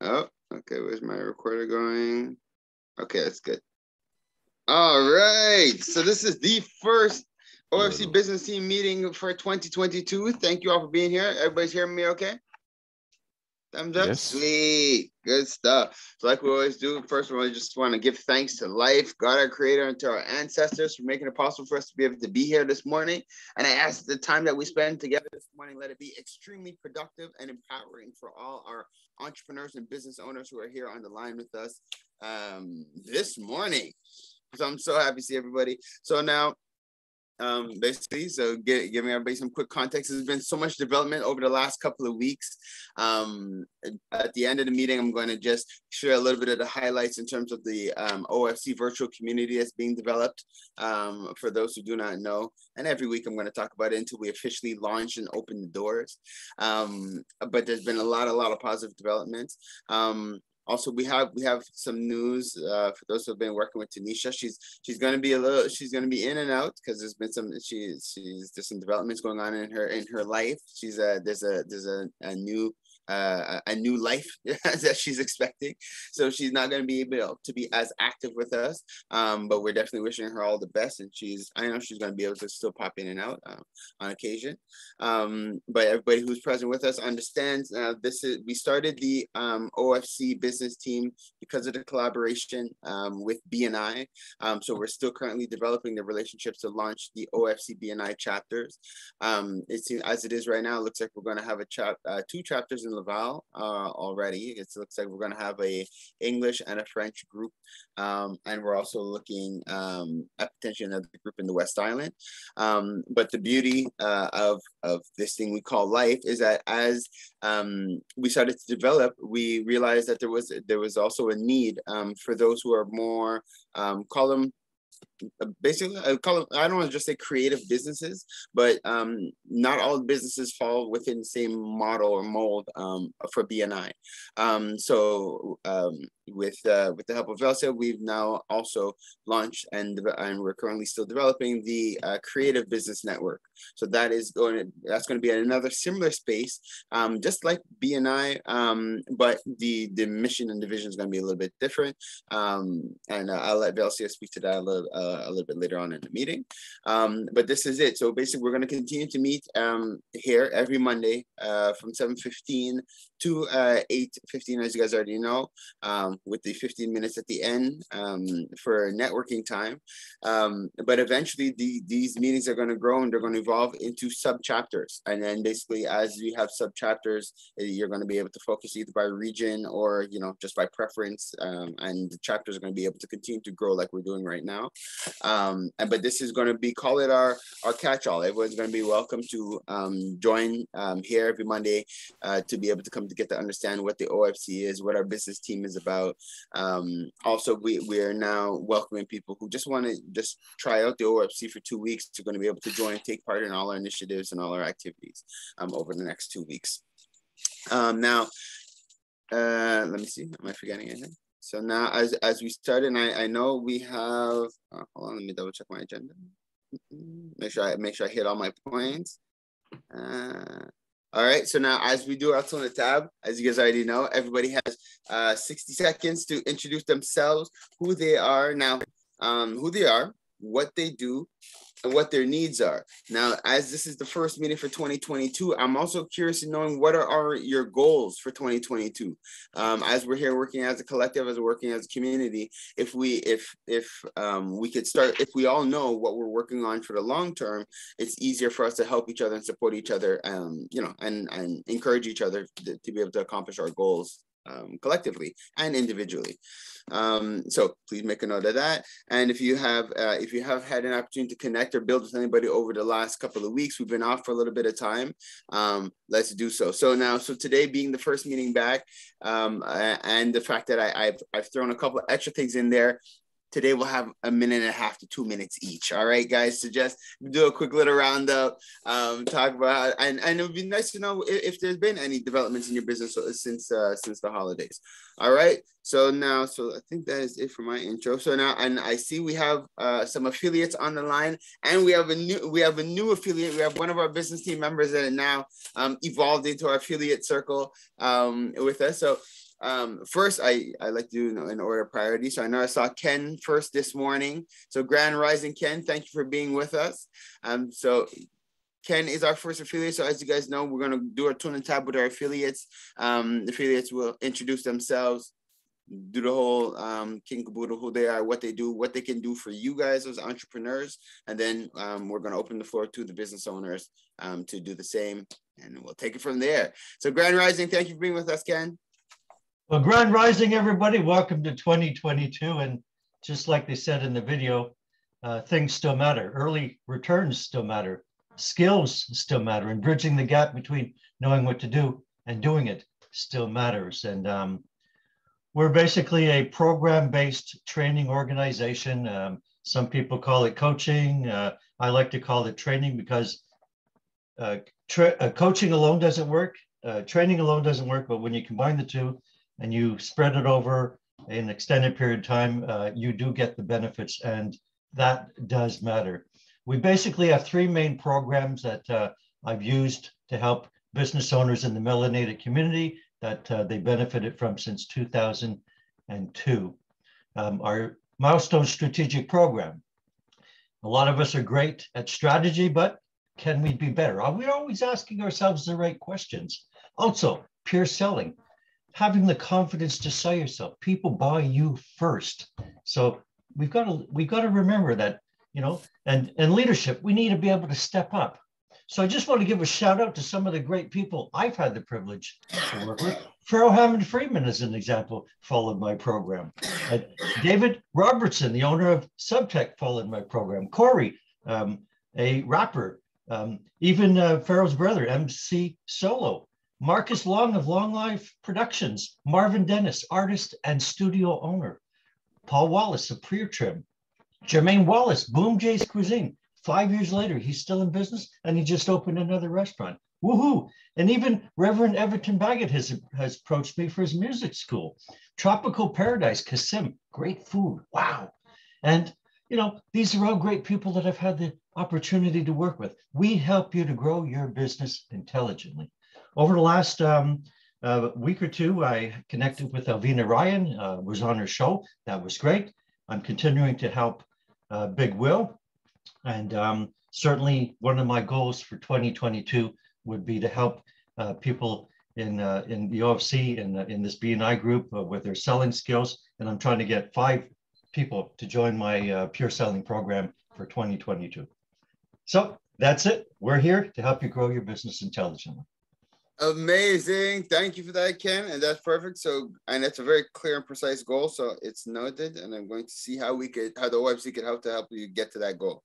Oh, okay. Where's my recorder going? Okay, that's good. All right. So this is the first OFC business team meeting for 2022. Thank you all for being here. Everybody's hearing me okay? Thumbs up. Yes. Sweet. Good stuff. So, like we always do, first of all, I just want to give thanks to life, God, our creator, and to our ancestors for making it possible for us to be able to be here this morning. And I ask the time that we spend together this morning, let it be extremely productive and empowering for all our entrepreneurs and business owners who are here on the line with us um, this morning. So I'm so happy to see everybody. So now um, basically. So get, giving everybody some quick context. There's been so much development over the last couple of weeks. Um, at the end of the meeting, I'm going to just share a little bit of the highlights in terms of the um, OFC virtual community that's being developed um, for those who do not know. And every week I'm going to talk about it until we officially launch and open the doors. Um, but there's been a lot, a lot of positive developments. Um, also we have we have some news uh, for those who have been working with Tanisha. She's she's going to be a little she's going to be in and out because there's been some she's she's there's some developments going on in her in her life. She's a there's a there's a, a new uh, a new life that she's expecting. So she's not going to be able to be as active with us, um, but we're definitely wishing her all the best. And she's, I know she's going to be able to still pop in and out uh, on occasion. Um, but everybody who's present with us understands uh, this is, we started the um, OFC business team because of the collaboration um, with BNI. Um, so we're still currently developing the relationships to launch the OFC BNI chapters. Um, it's as it is right now, it looks like we're going to have a chap, uh, two chapters in Laval uh, already. It looks like we're going to have a English and a French group, um, and we're also looking um, at potentially another group in the West Island. Um, but the beauty uh, of of this thing we call life is that as um, we started to develop, we realized that there was there was also a need um, for those who are more um, call them basically I call I don't want to just say creative businesses, but um, not all businesses fall within the same model or mold um, for BNI. Um, so um, with uh, with the help of Velcia, we've now also launched and and we're currently still developing the uh, Creative Business Network. So that is going to that's going to be another similar space, um, just like BNI, um, but the the mission and division is going to be a little bit different. And uh, I'll let Velcia speak to that a little uh, a little bit later on in the meeting. Um, but this is it. So basically, we're going to continue to meet um, here every Monday uh, from 7:15 to uh, 8:15, as you guys already know, um, with the 15 minutes at the end um, for networking time. Um, but eventually, the, these meetings are going to grow and they're going to evolve into sub chapters. And then basically, as you have sub chapters, eh, you're going to be able to focus either by region or you know just by preference. Um, and the chapters are going to be able to continue to grow like we're doing right now. Um, but this is going to be call it our our catch all. Everyone's going to be welcome to um, join um, here every Monday uh, to be able to come to get to understand what the OFC is, what our business team is about. Um, also, we, we are now welcoming people who just want to just try out the OFC for two weeks are going to be able to join, take part in all our initiatives and all our activities um, over the next two weeks. Um, now, uh, let me see, am I forgetting anything? So now as, as we started, and I, I know we have, uh, hold on, let me double check my agenda. Make sure I make sure I hit all my points. Uh, all right, so now as we do our on the tab, as you guys already know, everybody has uh, 60 seconds to introduce themselves, who they are now, um, who they are, what they do, and what their needs are. Now, as this is the first meeting for 2022, I'm also curious in knowing what are, are your goals for 2022. Um, as we're here working as a collective, as we're working as a community, if we if if um, we could start, if we all know what we're working on for the long term, it's easier for us to help each other and support each other, um, you know, and and encourage each other to, to be able to accomplish our goals um, collectively and individually. Um, so please make a note of that. And if you have uh, if you have had an opportunity to connect or build with anybody over the last couple of weeks, we've been off for a little bit of time. Um, let's do so. So now, so today being the first meeting back, um, and the fact that I, have I've thrown a couple of extra things in there Today we'll have a minute and a half to two minutes each. All right, guys. So just do a quick little roundup, um, talk about, and, and it would be nice to know if, if there's been any developments in your business since uh, since the holidays. All right. So now, so I think that is it for my intro. So now, and I see we have uh, some affiliates on the line, and we have a new we have a new affiliate. We have one of our business team members that now um, evolved into our affiliate circle um, with us. So um, first, I, I like to do know, in order of priority. So I know I saw Ken first this morning. So Grand Rising Ken, thank you for being with us. Um, so Ken is our first affiliate. So as you guys know, we're to do our tune and tab with our affiliates. Um, affiliates will introduce themselves, do the whole um, king caboodle, who they are, what they do, what they can do for you guys as entrepreneurs. And then um, we're going to open the floor to the business owners um, to do the same. And we'll take it from there. So Grand Rising, thank you for being with us, Ken. Well, Grand Rising, everybody. Welcome to 2022. And just like they said in the video, uh, things still matter. Early returns still matter. Skills still matter. And bridging the gap between knowing what to do and doing it still matters. And um, we're basically a program-based training organization. Um, some people call it coaching. Uh, I like to call it training because uh, tra- uh, coaching alone doesn't work. Uh, training alone doesn't work, but when you combine the two, and you spread it over an extended period of time, uh, you do get the benefits, and that does matter. We basically have three main programs that uh, I've used to help business owners in the melanated community that uh, they benefited from since 2002. Um, our milestone strategic program. A lot of us are great at strategy, but can we be better? Are we always asking ourselves the right questions? Also, peer selling having the confidence to sell yourself. People buy you first. So we've got to we've got to remember that, you know, and and leadership, we need to be able to step up. So I just want to give a shout out to some of the great people I've had the privilege to work with. Farrell Hammond Freeman, as an example, followed my program. Uh, David Robertson, the owner of Subtech, followed my program. Corey, um, a rapper, um, even uh, Farrell's brother, MC Solo, Marcus Long of Long Life Productions, Marvin Dennis, artist and studio owner, Paul Wallace of Prior Trim, Jermaine Wallace, Boom Jay's Cuisine. Five years later, he's still in business and he just opened another restaurant. Woohoo! And even Reverend Everton Baggett has, has approached me for his music school. Tropical Paradise, Kasim, great food. Wow. And, you know, these are all great people that I've had the opportunity to work with. We help you to grow your business intelligently. Over the last um, uh, week or two, I connected with Alvina Ryan, uh, was on her show. That was great. I'm continuing to help uh, Big Will. And um, certainly one of my goals for 2022 would be to help uh, people in, uh, in the OFC and in, in this BNI group uh, with their selling skills. And I'm trying to get five people to join my pure selling program for 2022. So that's it. We're here to help you grow your business intelligently. Amazing. Thank you for that, Ken. And that's perfect. So, and it's a very clear and precise goal. So it's noted. And I'm going to see how we could, how the OFC could help to help you get to that goal.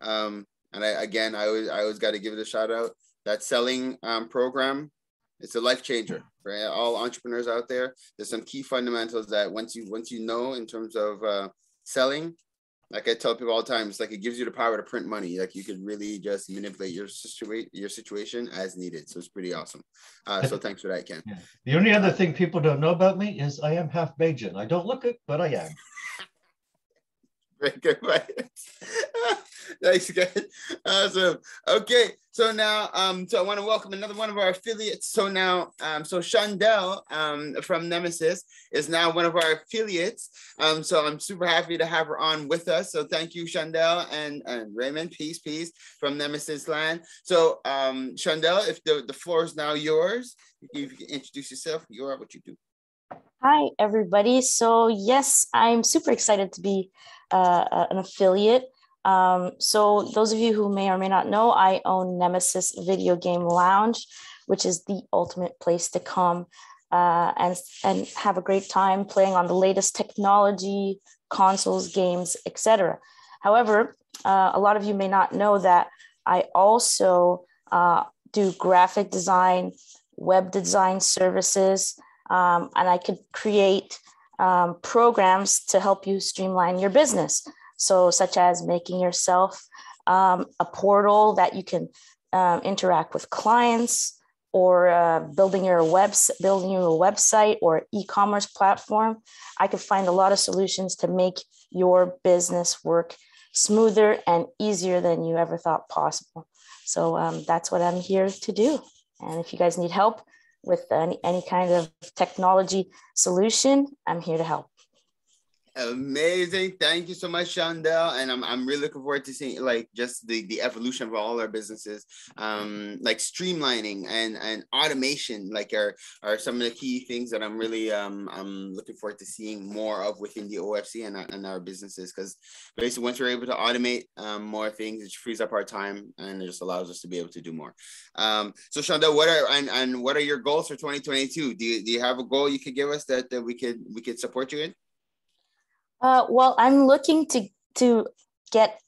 Um, and I, again, I always, I always got to give it a shout out. That selling um, program, it's a life changer for all entrepreneurs out there. There's some key fundamentals that once you, once you know in terms of uh, selling, like I tell people all the time, it's like it gives you the power to print money. Like you could really just manipulate your situation, your situation as needed. So it's pretty awesome. Uh, so thanks for that, Ken. Yeah. The only other thing people don't know about me is I am half Bajan. I don't look it, but I am. Very good. Thanks, guys. Awesome. Okay, so now, um, so I want to welcome another one of our affiliates. So now, um, so Chandel, um, from Nemesis is now one of our affiliates. Um, so I'm super happy to have her on with us. So thank you, Chandel and, and Raymond. Peace, peace from Nemesis Land. So, um, Chandel, if the, the floor is now yours, if you can introduce yourself, you are what you do. Hi, everybody. So yes, I'm super excited to be uh, an affiliate. Um, so those of you who may or may not know, I own Nemesis Video Game Lounge, which is the ultimate place to come uh, and, and have a great time playing on the latest technology, consoles, games, etc. However, uh, a lot of you may not know that I also uh, do graphic design, web design services, um, and I could create um, programs to help you streamline your business. So, such as making yourself um, a portal that you can um, interact with clients, or uh, building your web building you a website or e-commerce platform. I could find a lot of solutions to make your business work smoother and easier than you ever thought possible. So um, that's what I'm here to do. And if you guys need help, with any, any kind of technology solution, I'm here to help. Amazing. Thank you so much, Chandel. And I'm, I'm really looking forward to seeing like just the, the evolution of all our businesses. Um, like streamlining and, and automation, like are, are some of the key things that I'm really um I'm looking forward to seeing more of within the OFC and, and our businesses. Because basically once we're able to automate um, more things, it frees up our time and it just allows us to be able to do more. Um, so Chandel, what are and, and what are your goals for 2022? Do you do you have a goal you could give us that, that we could we could support you in? Uh, well, I'm looking to to get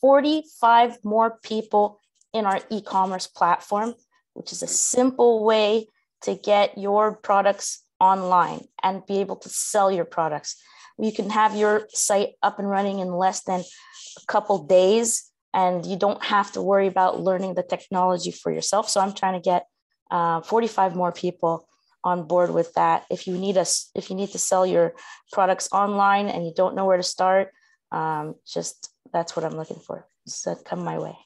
45 more people in our e-commerce platform, which is a simple way to get your products online and be able to sell your products. You can have your site up and running in less than a couple days, and you don't have to worry about learning the technology for yourself. So I'm trying to get uh, 45 more people on board with that. If you need us, if you need to sell your products online and you don't know where to start, um, just that's what I'm looking for. So come my way.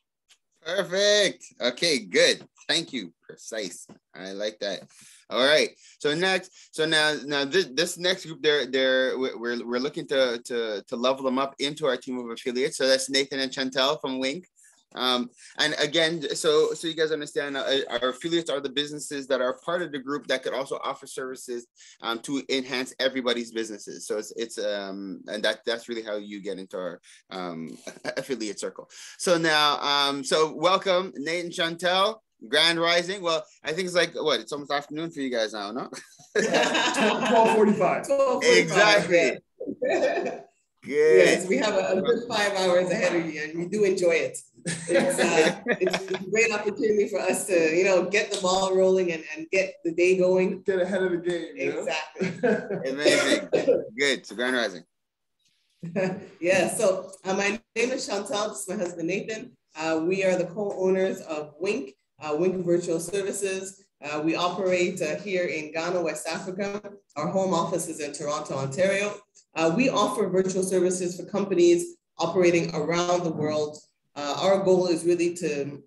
Perfect. Okay, good. Thank you. Precise. I like that. All right. So next, so now now this, this next group, they're they're we're we're looking to to to level them up into our team of affiliates. So that's Nathan and Chantel from Wink. Um, and again, so so you guys understand, uh, our affiliates are the businesses that are part of the group that could also offer services um, to enhance everybody's businesses. So it's it's um, and that that's really how you get into our um, affiliate circle. So now, um, so welcome Nate and Chantel. Grand Rising. Well, I think it's like what? It's almost afternoon for you guys now, no? 1245. Exactly. Good. Yes, we have a, a, good five hours ahead of you, and we do enjoy it. It's, uh, it's, a great opportunity for us to, you know, get the ball rolling and, and get the day going. Get ahead of the game. Exactly. Amazing. Good. So Grand Rising. yeah. So uh, my name is Chantal. This is my husband Nathan. Uh, we are the co-owners of Wink, uh, Wink Virtual Services. Uh, we operate uh, here in Ghana, West Africa. Our home office is in Toronto, Ontario. Uh, we offer virtual services for companies operating around the world. Uh, our goal is really to,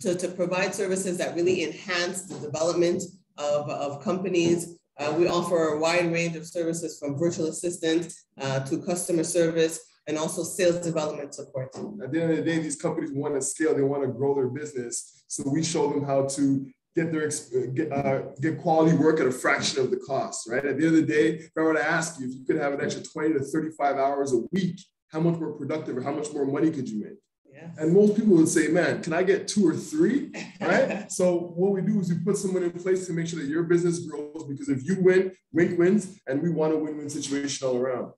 to, to, provide services that really enhance the development of, of companies. Uh, we offer a wide range of services from virtual assistant uh, to customer service and also sales development support. At the end of the day, these companies want to scale, they want to grow their business. So we show them how to get their get, uh, get quality work at a fraction of the cost, right? At the end of the day, if I were to ask you if you could have an extra 20 to 35 hours a week, how much more productive or how much more money could you make? Yeah. And most people would say, man, can I get two or three? Right. so what we do is we put someone in place to make sure that your business grows because if you win, Wink wins, and we want a win-win situation all around.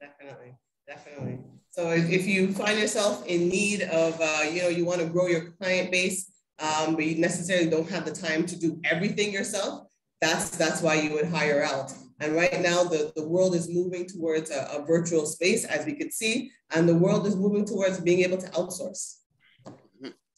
Definitely, definitely. So if, if you find yourself in need of, uh, you know, you want to grow your client base, um, but you necessarily don't have the time to do everything yourself, that's that's why you would hire out. And right now, the, the world is moving towards a, a virtual space, as we could see, and the world is moving towards being able to outsource.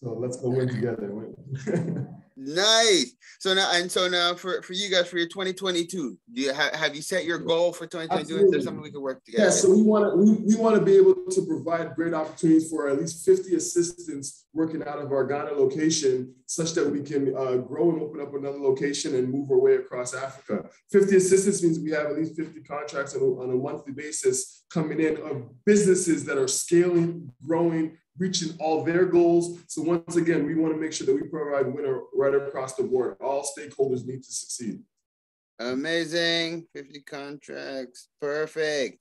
So let's go in together. Nice. So now, and so now for, for you guys for your 2022, do you have, have you set your goal for 2022? Absolutely. Is there something we can work together? Yeah, so we want to we, we want to be able to provide great opportunities for at least 50 assistants working out of our Ghana location, such that we can uh, grow and open up another location and move our way across Africa. 50 assistants means we have at least 50 contracts on a, on a monthly basis coming in of businesses that are scaling, growing, reaching all their goals. So once again, we want to make sure that we provide winner right across the board. All stakeholders need to succeed. Amazing. 50 contracts. Perfect.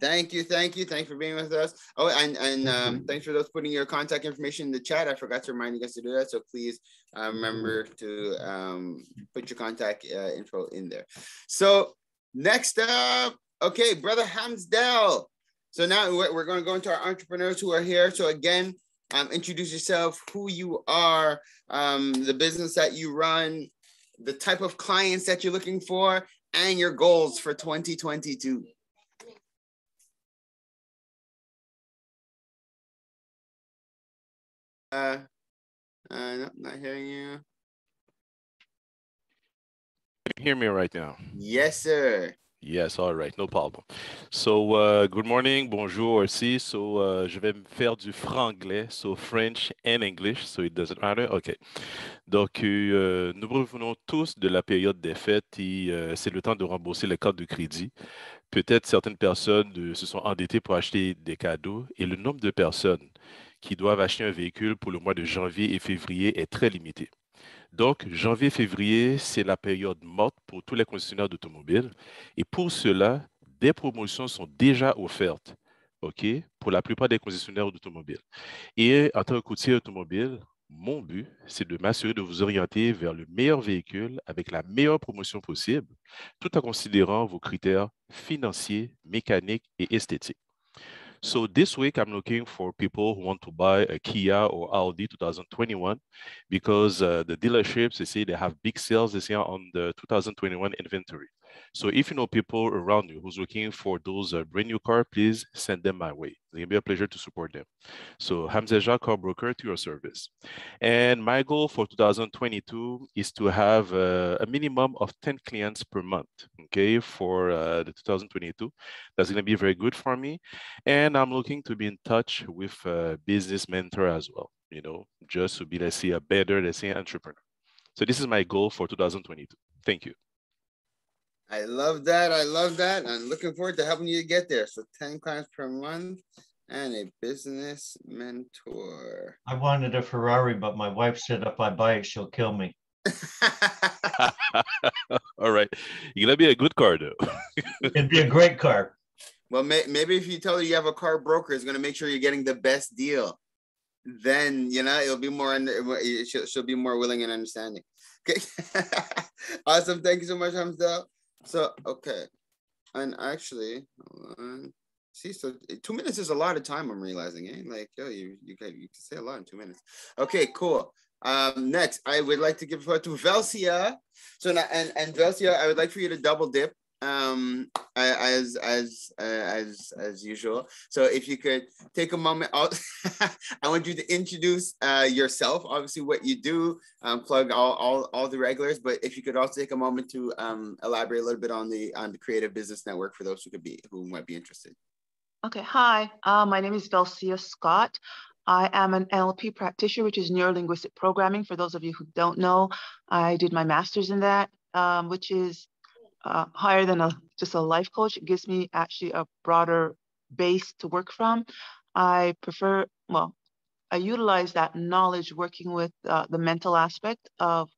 Thank you, thank you, thanks for being with us. Oh, and and um, thanks for those putting your contact information in the chat. I forgot to remind you guys to do that, so please uh, remember to um, put your contact uh, info in there. So next up, okay, brother Hamsdell. So now we're going to go into our entrepreneurs who are here. So again, um, introduce yourself, who you are, um, the business that you run, the type of clients that you're looking for, and your goals for 2022. Uh, uh, no, not hearing you. Hear me right now. Yes, sir. Yes, all right, no problem. So, uh, good morning, bonjour aussi. So, uh, je vais faire du franglais, so French and English, so it doesn't matter. OK. Donc, euh, nous revenons tous de la période des fêtes et euh, c'est le temps de rembourser les cartes de crédit. Peut-être certaines personnes euh, se sont endettées pour acheter des cadeaux et le nombre de personnes qui doivent acheter un véhicule pour le mois de janvier et février est très limité. Donc, janvier-février, c'est la période morte pour tous les concessionnaires d'automobiles. Et pour cela, des promotions sont déjà offertes, OK, pour la plupart des concessionnaires d'automobiles. Et en tant que courtier automobile, mon but, c'est de m'assurer de vous orienter vers le meilleur véhicule avec la meilleure promotion possible, tout en considérant vos critères financiers, mécaniques et esthétiques. So this week, I'm looking for people who want to buy a Kia or Audi 2021 because uh, the dealerships, they say they have big sales this year on the 2021 inventory. So if you know people around you who's looking for those uh, brand new car, please send them my way. It's gonna be a pleasure to support them. So Hamzeja Car Broker to your service. And my goal for 2022 is to have uh, a minimum of 10 clients per month, okay, for uh, the 2022. That's gonna be very good for me. And I'm looking to be in touch with a business mentor as well, you know, just to be, let's say, a better, let's say, entrepreneur. So this is my goal for 2022. Thank you. I love that. I love that. I'm looking forward to helping you get there. So 10 clients per month and a business mentor. I wanted a Ferrari, but my wife said if I buy it, she'll kill me. All right. You're going to be a good car, though. It'd be a great car. Well, may, maybe if you tell her you have a car broker, it's going to make sure you're getting the best deal. Then, you know, it'll be more, she'll, she'll be more willing and understanding. Okay. awesome. Thank you so much, Hamza. So okay, and actually, see, so two minutes is a lot of time. I'm realizing, eh? Like, yo, you you can you can say a lot in two minutes. Okay, cool. Um, next, I would like to give it to Velcia. So and and Velcia, I would like for you to double dip um as as uh, as as usual. So if you could take a moment out, i want you to introduce uh, yourself obviously what you do um, plug all, all all the regulars but if you could also take a moment to um, elaborate a little bit on the on the creative business network for those who could be who might be interested. Okay hi uh, my name is Velcia Scott. I am an NLP practitioner, which is neuro-linguistic programming. For those of you who don't know, I did my master's in that, um, which is uh, higher than a just a life coach. It gives me actually a broader base to work from. I prefer, well, I utilize that knowledge working with uh, the mental aspect of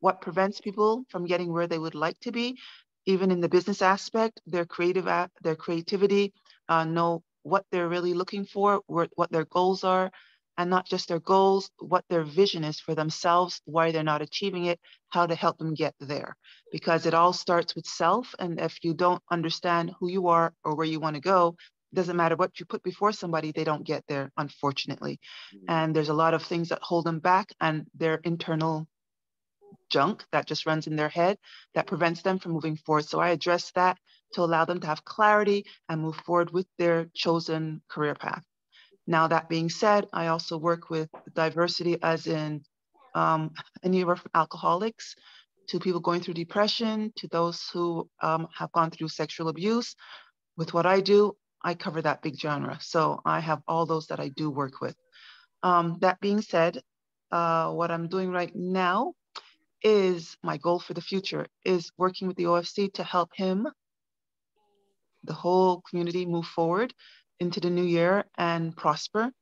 what prevents people from getting where they would like to be, even in the business aspect, their creative, their creativity, uh, know what they're really looking for, what their goals are, and not just their goals, what their vision is for themselves, why they're not achieving it, how to help them get there. Because it all starts with self. And if you don't understand who you are or where you want to go, doesn't matter what you put before somebody, they don't get there, unfortunately. Mm-hmm. And there's a lot of things that hold them back and their internal junk that just runs in their head that prevents them from moving forward. So I address that to allow them to have clarity and move forward with their chosen career path. Now, that being said, I also work with diversity as in um, anywhere from alcoholics to people going through depression to those who um, have gone through sexual abuse. With what I do, I cover that big genre. So I have all those that I do work with. Um, that being said, uh, what I'm doing right now is my goal for the future is working with the OFC to help him, the whole community move forward into the new year and prosper.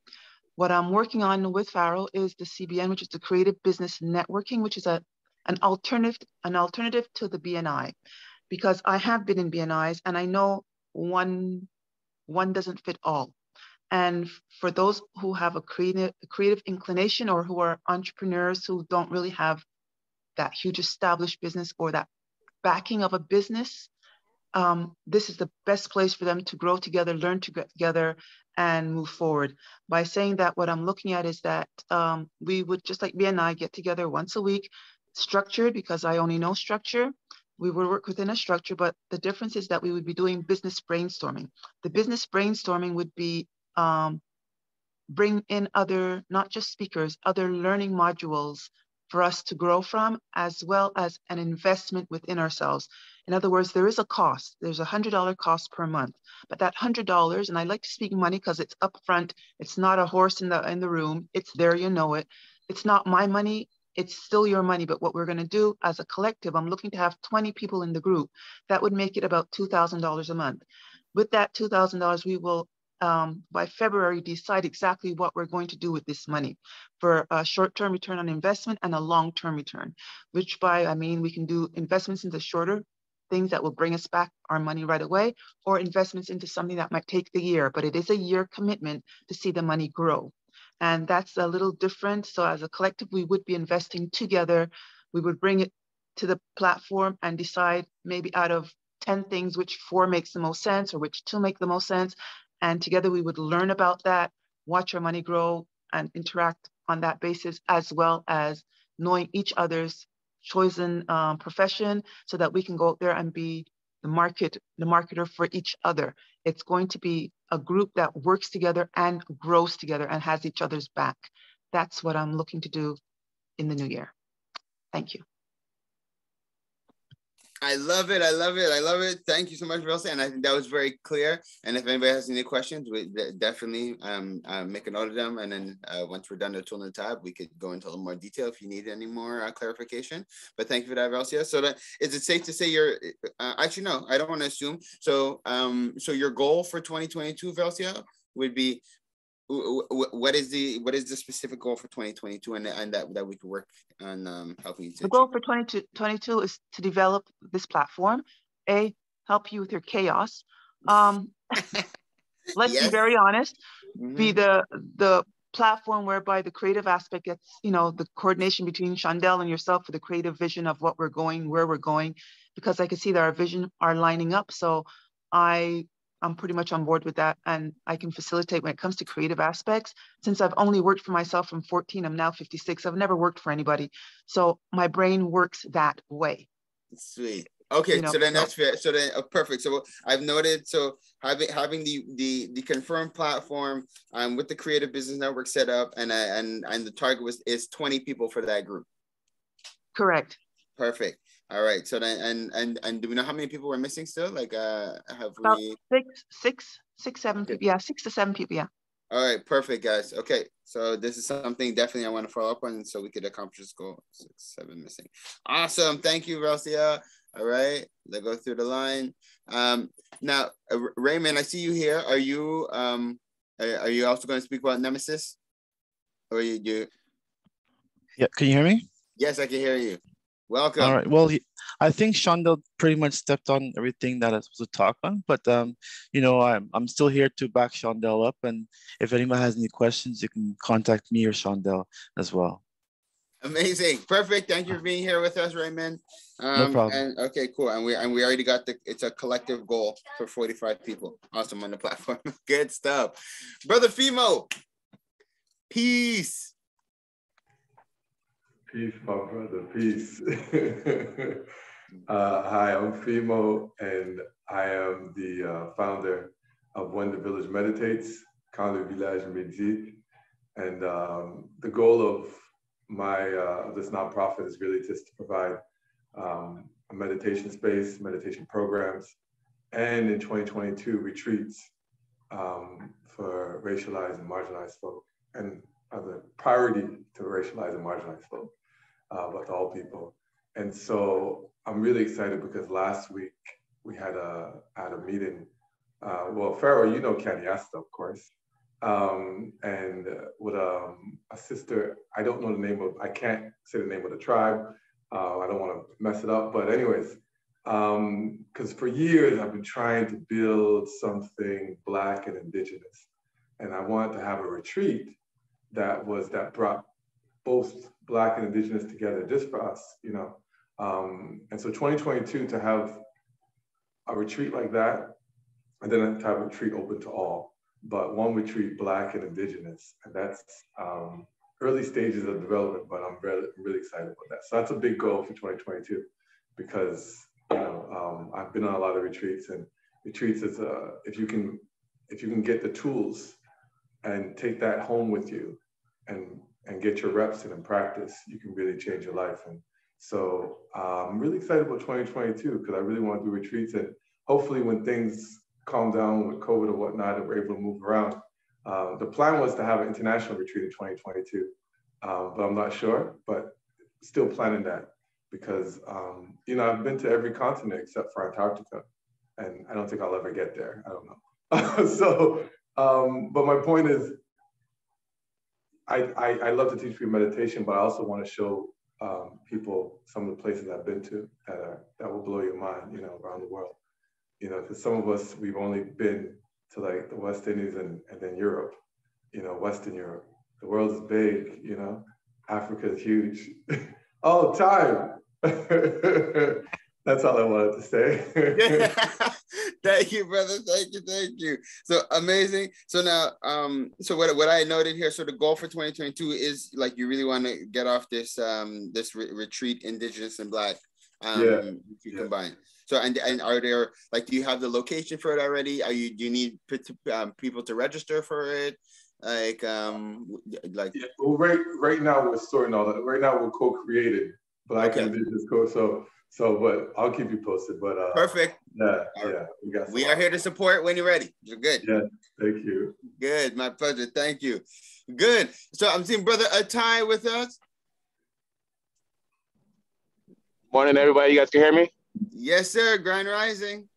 What I'm working on with Faro is the CBN, which is the Creative Business Networking, which is a, an, alternative, an alternative to the BNI. Because I have been in BNIs and I know one, one doesn't fit all. And for those who have a creative, creative inclination or who are entrepreneurs who don't really have that huge established business or that backing of a business, um, this is the best place for them to grow together, learn together, and move forward. By saying that, what I'm looking at is that um, we would just like me and I get together once a week, structured because I only know structure. We would work within a structure, but the difference is that we would be doing business brainstorming. The business brainstorming would be um, bring in other, not just speakers, other learning modules for us to grow from, as well as an investment within ourselves. In other words, there is a cost. There's a $100 cost per month, but that $100, and I like to speak money because it's upfront. It's not a horse in the, in the room. It's there, you know it. It's not my money. It's still your money, but what we're going to do as a collective, I'm looking to have 20 people in the group. That would make it about $2,000 a month. With that $2,000, we will um, by February decide exactly what we're going to do with this money for a short-term return on investment and a long-term return, which by I mean we can do investments into shorter things that will bring us back our money right away or investments into something that might take the year, but it is a year commitment to see the money grow. And that's a little different. So as a collective, we would be investing together. We would bring it to the platform and decide maybe out of 10 things, which four makes the most sense or which two make the most sense. And together we would learn about that, watch our money grow and interact on that basis, as well as knowing each other's chosen um, profession so that we can go out there and be the market, the marketer for each other. It's going to be a group that works together and grows together and has each other's back. That's what I'm looking to do in the new year. Thank you. I love it. I love it. I love it. Thank you so much, Rosa. And I think that was very clear. And if anybody has any questions, we definitely um, uh, make a note of them. And then uh, once we're done the tool and the tab, we could go into a little more detail if you need any more uh, clarification. But thank you for that, Velcia. So that, is it safe to say you're, uh, actually, no, I don't want to assume. So, um, so your goal for 2022, Velcia, would be what is the what is the specific goal for 2022 and, and that, that we could work on um, helping you the goal for 2022 is to develop this platform a help you with your chaos um, let's yes. be very honest mm-hmm. be the the platform whereby the creative aspect gets you know the coordination between Chandel and yourself for the creative vision of what we're going where we're going because I can see that our vision are lining up so I I'm pretty much on board with that. And I can facilitate when it comes to creative aspects. Since I've only worked for myself from 14, I'm now 56. I've never worked for anybody. So my brain works that way. Sweet. Okay, you know, so then that's fair. So then uh, perfect. So I've noted. So having having the the the confirmed platform um with the creative business network set up, and uh, and and the target was is twenty people for that group. Correct. Perfect. All right. So then, and and and do we know how many people we're missing still? Like, uh, have About we six, six, six, seven people? Yeah, six to seven people. Yeah. All right. Perfect, guys. Okay. So this is something definitely I want to follow up on, so we could accomplish this goal. Six, seven missing. Awesome. Thank you, Velcia. All right. Let's go through the line. Um, now, uh, Raymond, I see you here. Are you um, are, are you also going to speak about Nemesis? Or you do? Yeah. Can you hear me? Yes, I can hear you. Welcome. All right. Well, I think Chandel pretty much stepped on everything that I was supposed to talk on, but um, you know, I'm I'm still here to back Chandel up, and if anyone has any questions, you can contact me or Chandel as well. Amazing, perfect. Thank you for being here with us, Raymond. Um, no problem. And okay, cool. And we and we already got the. It's a collective goal for 45 people. Awesome on the platform. Good stuff, brother Fimo. Peace. Peace, my brother. Peace. uh, hi, I'm Fimo, and I am the uh, founder of When the Village Meditates, Quand Village Médite. And um, the goal of my uh, this nonprofit is really just to provide um, a meditation space, meditation programs, and in 2022 retreats um, for racialized and marginalized folk, and as a priority to racialized and marginalized folk uh, but to all people. And so I'm really excited because last week we had a had a meeting. Uh, well, Pharaoh, you know Kanyasta, of course, um, and with um, a sister. I don't know the name of. I can't say the name of the tribe. Uh, I don't want to mess it up. But anyways, because um, for years I've been trying to build something Black and Indigenous, and I wanted to have a retreat that was that brought both Black and Indigenous together just for us, you know. Um, and so 2022 to have a retreat like that, and then to have a retreat open to all, but one retreat Black and Indigenous, and that's um, early stages of development, but I'm really, really excited about that. So that's a big goal for 2022 because you know um, I've been on a lot of retreats, and retreats is a, if you can if you can get the tools and take that home with you and and get your reps in and practice, you can really change your life. And so uh, I'm really excited about 2022 because I really want to do retreats and hopefully when things calm down with COVID or whatnot and we're able to move around. Uh, the plan was to have an international retreat in 2022, uh, but I'm not sure, but still planning that because, um, you know, I've been to every continent except for Antarctica and I don't think I'll ever get there. I don't know. so, um, but my point is, I, I, I, love to teach people meditation, but I also want to show um, people some of the places I've been to that are, that will blow your mind, you know, around the world. You know, because some of us we've only been to like the West Indies and, and then Europe, you know, Western Europe. The world is big, you know. Africa is huge. all the time. That's all I wanted to say. thank you, brother. Thank you, thank you. So amazing. So now, um, so what what I noted here, so the goal for 2022 is like you really want to get off this um this re- retreat, indigenous and black, um, yeah. you yeah. combine. So and and are there like do you have the location for it already? Are you do you need um, people to register for it? Like um like yeah, well right right now we're sorting all that. Right now we're co-created Black okay. Indigenous Co. So so, but I'll keep you posted. But uh, perfect. Yeah, yeah. We got. We are here to support when you're ready. You're good. Yeah. Thank you. Good. My pleasure. Thank you. Good. So I'm seeing brother Atai with us. Morning, everybody. You guys can hear me? Yes, sir. Grind Rising.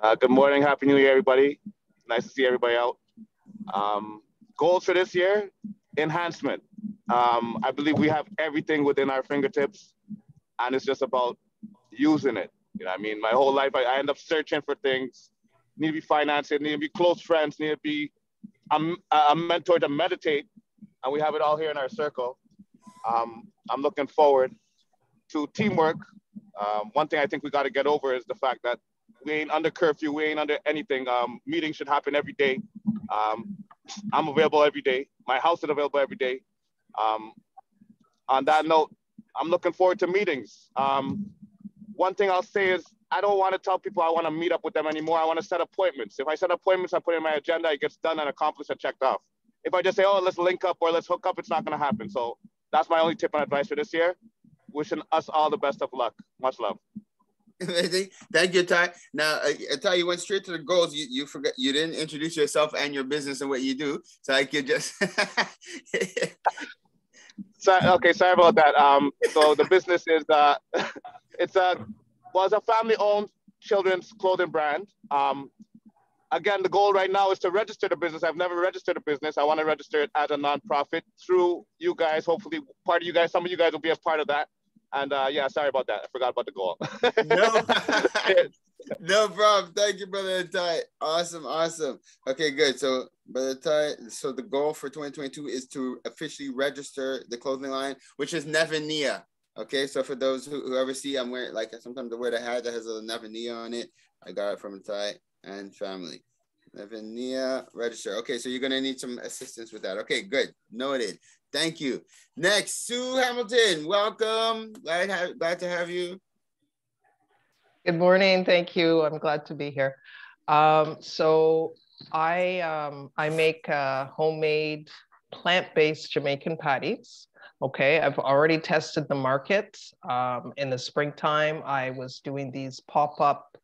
Uh, good morning. Happy New Year, everybody. Nice to see everybody out. Um, goals for this year: enhancement. Um, I believe we have everything within our fingertips and it's just about using it. You know, I mean, my whole life I, I end up searching for things. Need to be financed, need to be close friends, need to be a mentor to meditate, and we have it all here in our circle. Um, I'm looking forward to teamwork. Um, one thing I think we got to get over is the fact that we ain't under curfew, we ain't under anything. Um, meetings should happen every day. Um, I'm available every day. My house is available every day. Um, on that note, I'm looking forward to meetings. Um, one thing I'll say is I don't want to tell people I want to meet up with them anymore. I want to set appointments. If I set appointments, I put it in my agenda, it gets done and accomplished and checked off. If I just say, oh, let's link up or let's hook up, it's not going to happen. So that's my only tip and advice for this year. Wishing us all the best of luck. Much love. Thank you, Ty. Now, uh, Ty, you went straight to the goals. You you forgot you didn't introduce yourself and your business and what you do. So I could just so, okay, sorry about that. Um, so the business is uh, it's a was a family-owned children's clothing brand. Um, again, the goal right now is to register the business. I've never registered a business. I want to register it as a nonprofit through you guys. Hopefully, part of you guys, some of you guys will be a part of that. And uh, yeah, sorry about that. I forgot about the goal. no. no problem. Thank you, brother Ty. Awesome, awesome. Okay, good. So, brother Ty, so the goal for 2022 is to officially register the clothing line, which is Nevania. Okay, so for those who, who ever see, I'm wearing like sometimes I wear the hat that has a Nevania on it. I got it from Ty and family. Nevania register. Okay, so you're gonna need some assistance with that. Okay, good. Noted. Thank you. Next, Sue Hamilton. Welcome. Glad, have, glad to have you. Good morning. Thank you. I'm glad to be here. Um, so I um, I make uh, homemade plant-based Jamaican patties. Okay, I've already tested the market. Um, in the springtime, I was doing these pop-up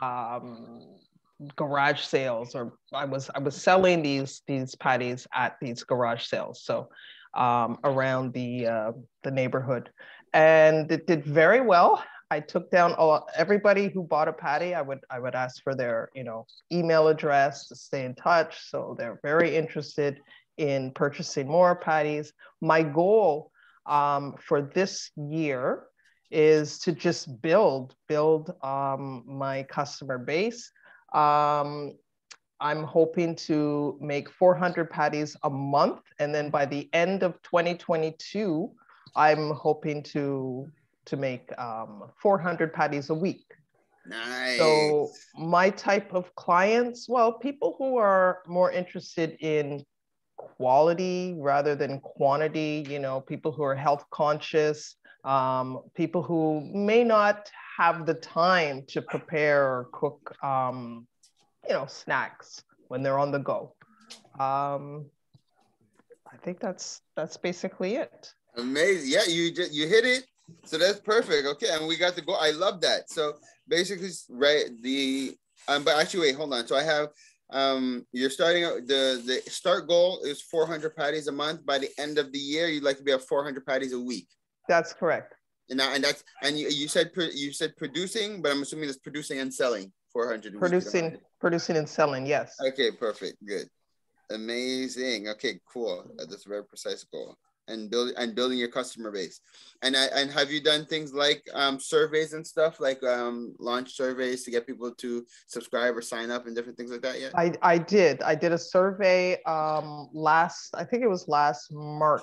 um, garage sales, or I was I was selling these these patties at these garage sales. So um, around the uh, the neighborhood, and it did very well. I took down all everybody who bought a patty. I would I would ask for their you know email address to stay in touch. So they're very interested in purchasing more patties. My goal um, for this year is to just build build um, my customer base. Um, I'm hoping to make 400 patties a month, and then by the end of 2022, I'm hoping to to make um, 400 patties a week. Nice. So my type of clients, well, people who are more interested in quality rather than quantity, you know, people who are health conscious, um, people who may not have the time to prepare or cook, um, you know, snacks when they're on the go. Um, I think that's that's basically it. Amazing. Yeah, you just you hit it. So that's perfect. Okay, and we got to go. I love that. So basically, right the um, but actually, wait, hold on. So I have um, you're starting out the the start goal is 400 patties a month. By the end of the year, you'd like to be at 400 patties a week. That's correct. And now, and that's and you, you said you said producing, but I'm assuming it's producing and selling 400. Producing, producing and selling. Yes. Okay, perfect. Good. Amazing. Okay, cool. That's a very precise goal and building and building your customer base. And I, and have you done things like um, surveys and stuff like um, launch surveys to get people to subscribe or sign up and different things like that yet? I, I did. I did a survey um, last, I think it was last March.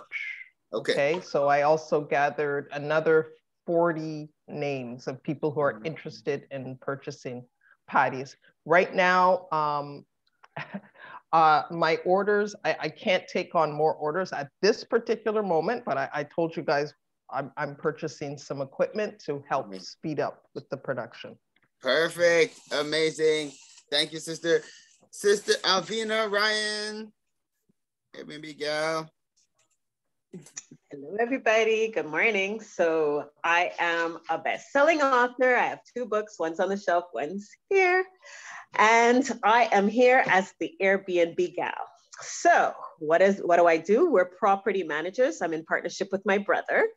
Okay. Okay. So I also gathered another 40 names of people who are interested in purchasing patties. Right now, um, Uh, my orders, I, I, can't take on more orders at this particular moment, but I, I told you guys I'm, I'm, purchasing some equipment to help speed up with the production. Perfect. Amazing. Thank you, sister. Sister Alvina Ryan. Hey, baby gal. Hello, everybody. Good morning. So, I am a best selling author. I have two books, one's on the shelf, one's here. And I am here as the Airbnb gal. So, what is what do I do? We're property managers. I'm in partnership with my brother.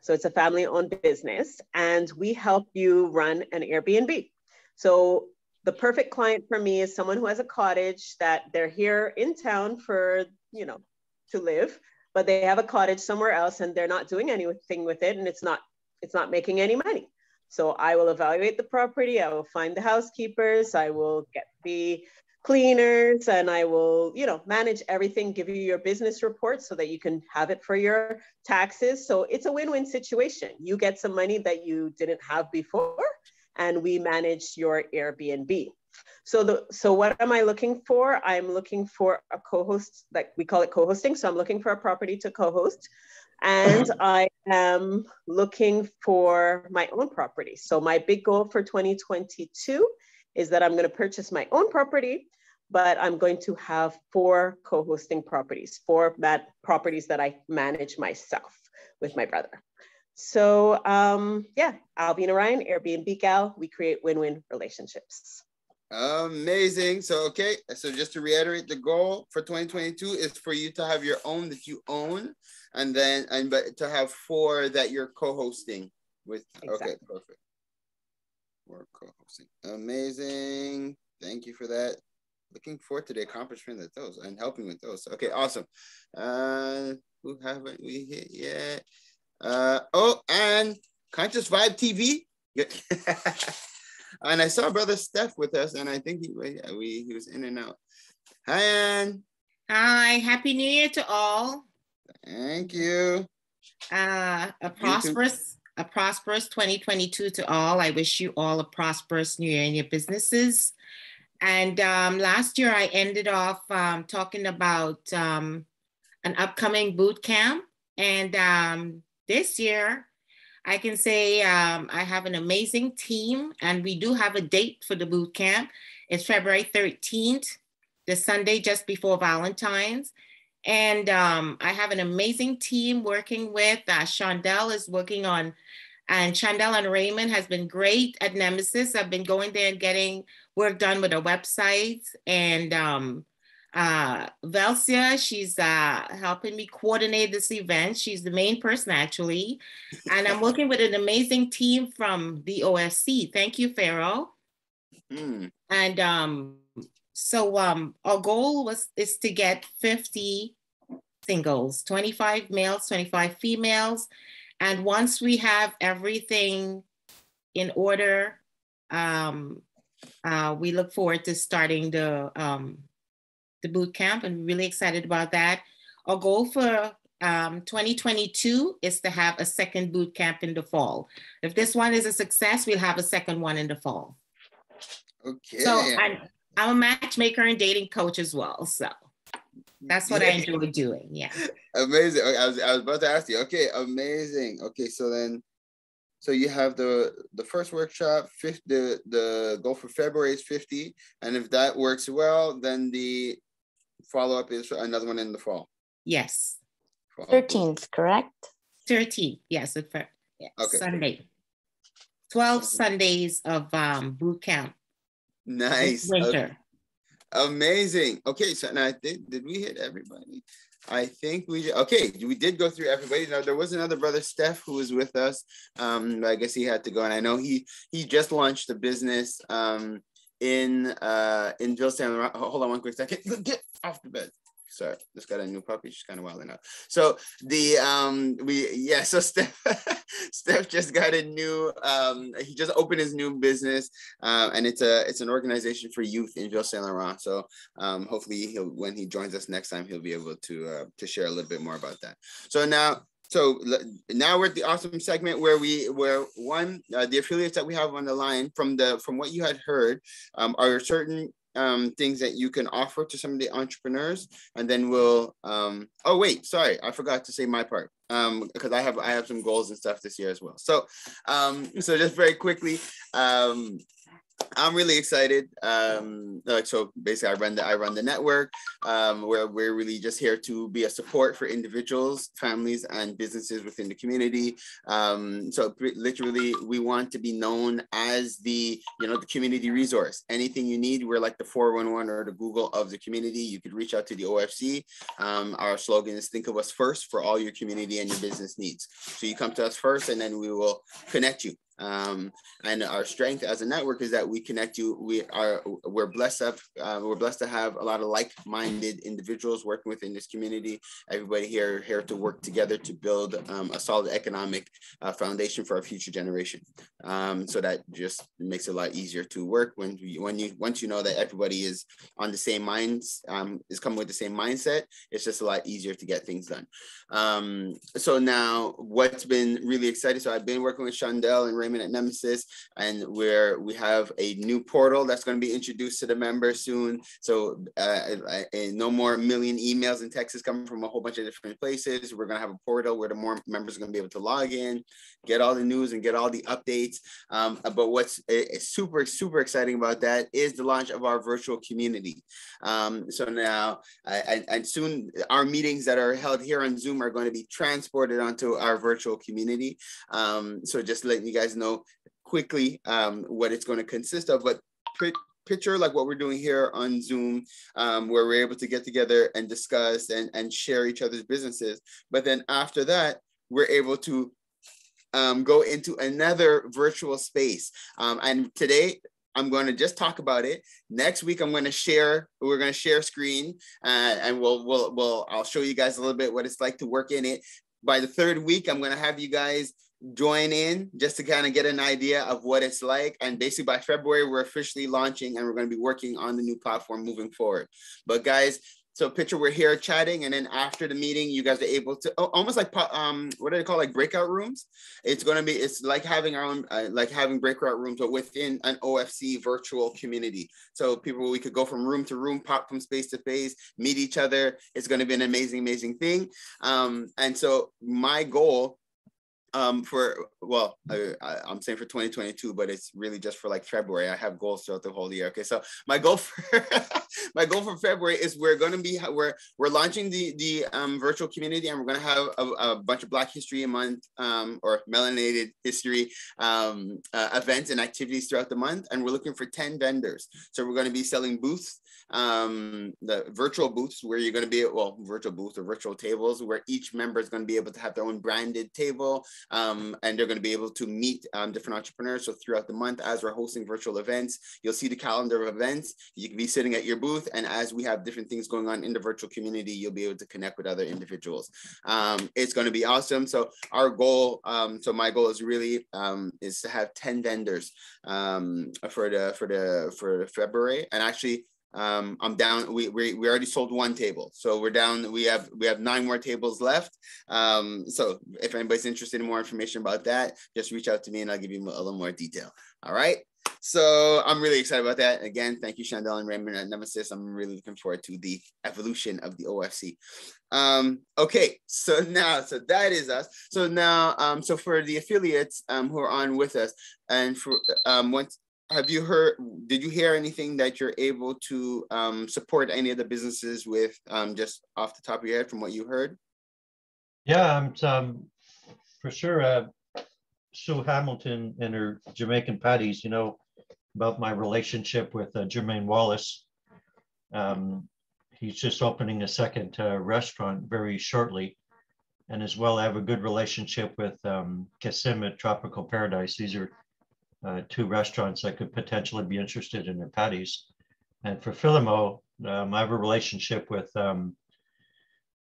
So it's a family-owned business, and we help you run an Airbnb. So the perfect client for me is someone who has a cottage that they're here in town for, you know, to live, but they have a cottage somewhere else and they're not doing anything with it and it's not it's not making any money. So I will evaluate the property, I will find the housekeepers, I will get the cleaners, and I will, you know, manage everything, give you your business report so that you can have it for your taxes. So it's a win-win situation. You get some money that you didn't have before, and we manage your Airbnb. So the so what am I looking for? I'm looking for a co-host, like we call it co-hosting. So I'm looking for a property to co-host and I am looking for my own property. So my big goal for 2022 is that I'm going to purchase my own property, but I'm going to have four co-hosting properties, four bad properties that I manage myself with my brother. So um, yeah, Alvina Ryan, Airbnb gal, we create win-win relationships. Amazing. So, okay. So just to reiterate, the goal for 2022 is for you to have your own that you own and then and but to have four that you're co-hosting with. Exactly. okay perfect. Four co-hosting. Amazing. Thank you for that. Looking forward to the accomplishment of those and helping with those. Okay awesome. Uh who haven't we hit yet? Uh oh and conscious vibe tv and i saw brother steph with us and i think he we he was in and out hi ann hi happy new year to all Thank you. Uh, a prosperous, a prosperous 2022 to all. I wish you all a prosperous new year in your businesses. And um, last year I ended off um, talking about um, an upcoming boot camp. And um, this year I can say um, I have an amazing team and we do have a date for the boot camp. It's February 13th, the Sunday just before Valentine's. And um, I have an amazing team working with. Uh, Shondell is working on, and Shondell and Raymond has been great at Nemesis. I've been going there and getting work done with the websites. And um, uh, Velcia, she's uh, helping me coordinate this event. She's the main person, actually. And I'm working with an amazing team from the OFC. Thank you, Pharaoh. Mm. And um, so um, our goal was is to get 50 singles, 25 males, 25 females. And once we have everything in order, um, uh, we look forward to starting the, um, the boot camp and really excited about that. Our goal for um, 2022 is to have a second boot camp in the fall. If this one is a success, we'll have a second one in the fall. Okay. So I'm, I'm a matchmaker and dating coach as well. So that's what yeah. I enjoy doing. Yeah. Amazing. Okay, I was I was about to ask you. Okay, amazing. Okay, so then so you have the the first workshop, fifth the the goal for February is 50. And if that works well, then the follow-up is another one in the fall. Yes. 13th, correct? 13th, yes, the first, yeah, Okay. Sunday. 12 Sundays of um, boot camp. this Nice. Okay. Winter. Amazing. Okay, so now did, did we hit everybody? I think we okay. We did go through everybody. Now there was another brother, Steph, who was with us. Um, I guess he had to go, and I know he he just launched a business um in uh in Billstown. Hold on one quick second. Get off the bed. Sorry, just got a new puppy. She's kind of wilding out. So the um we yeah. So Steph Steph just got a new um he just opened his new business um and it's a it's an organization for youth in Ville Saint Laurent. So um hopefully he'll when he joins us next time he'll be able to uh, to share a little bit more about that. So now so now we're at the awesome segment where we where one uh, the affiliates that we have on the line from the from what you had heard um, are certain um, things that you can offer to some of the entrepreneurs. And then we'll um, oh wait sorry i forgot to say my part um, because i have i have some goals and stuff this year as well. So um, so just very quickly um, I'm really excited. Um, like so, basically, I run the I run the network, um, where we're really just here to be a support for individuals, families, and businesses within the community. Um, so literally, we want to be known as the you know the community resource. Anything you need, we're like the 411 or the Google of the community. You could reach out to the OFC. Um, our slogan is "Think of us first for all your community and your business needs." So you come to us first, and then we will connect you um, and our strength as a network is that we connect you we are we're blessed up uh, we're blessed to have a lot of like-minded individuals working within this community. Everybody here here to work together to build um, a solid economic uh, foundation for our future generation. Um, so that just makes it a lot easier to work when you when you once you know that everybody is on the same minds um, is coming with the same mindset it's just a lot easier to get things done. Um, so now what's been really exciting so i've been working with Shondell and Raymond Nemesis, and where we have a new portal that's going to be introduced to the members soon. So uh, no more million emails and texts coming from a whole bunch of different places. We're going to have a portal where the more members are going to be able to log in, get all the news and get all the updates. Um, but what's uh, super, super exciting about that is the launch of our virtual community. Um, so now, and, and soon our meetings that are held here on Zoom are going to be transported onto our virtual community. Um, so just letting you guys know quickly um, what it's going to consist of. But picture like what we're doing here on Zoom, um, where we're able to get together and discuss and, and share each other's businesses. But then after that, we're able to um, go into another virtual space. Um, and today, I'm going to just talk about it. Next week, I'm going to share. We're going to share screen, uh, and we'll we'll we'll. I'll show you guys a little bit what it's like to work in it. By the third week, I'm going to have you guys join in just to kind of get an idea of what it's like. And basically by February, we're officially launching and we're going to be working on the new platform moving forward. But guys, so picture we're here chatting, and then after the meeting, you guys are able to almost like um what do they call like breakout rooms? It's gonna be it's like having our own uh, like having breakout rooms, but within an OFC virtual community. So people we could go from room to room, pop from space to space, meet each other. It's gonna be an amazing, amazing thing. Um, and so my goal um for well I, am saying for 2022 but it's really just for like february. I have goals throughout the whole year. Okay so my goal for my goal for february is we're going to be we're we're launching the the um, virtual community and we're going to have a, a, bunch of black history month um, or melanated history um, uh, events and activities throughout the month and we're looking for 10 vendors. So we're going to be selling booths um, the virtual booths where you're going to be well virtual booths or virtual tables where each member is going to be able to have their own branded table um, and they're going to be able to meet um, different entrepreneurs. So throughout the month, as we're hosting virtual events, you'll see the calendar of events. You can be sitting at your booth, and as we have different things going on in the virtual community, you'll be able to connect with other individuals. Um, it's going to be awesome. So our goal, um, so my goal is really um, is to have ten vendors um, for the for the for February, and actually um, I'm down. We, we we already sold one table, so we're down. We have we have nine more tables left. Um, so if anybody's interested in more information about that, just reach out to me and I'll give you a little more detail. All right. So I'm really excited about that. Again, thank you, Chandel and Raymond at Nemesis. I'm really looking forward to the evolution of the OFC. Um, okay, so now, so that is us. So now, um, so for the affiliates um, who are on with us, and for um, once have you heard? Did you hear anything that you're able to um, support any of the businesses with um, just off the top of your head from what you heard? Yeah, um, for sure. Uh, Sue Hamilton and her Jamaican patties. You know about my relationship with uh, Jermaine Wallace. Um, he's just opening a second uh, restaurant very shortly. And as well, I have a good relationship with um, Kasim at Tropical Paradise. These are uh, two restaurants that could potentially be interested in their patties. And for Philimo, um, I have a relationship with um,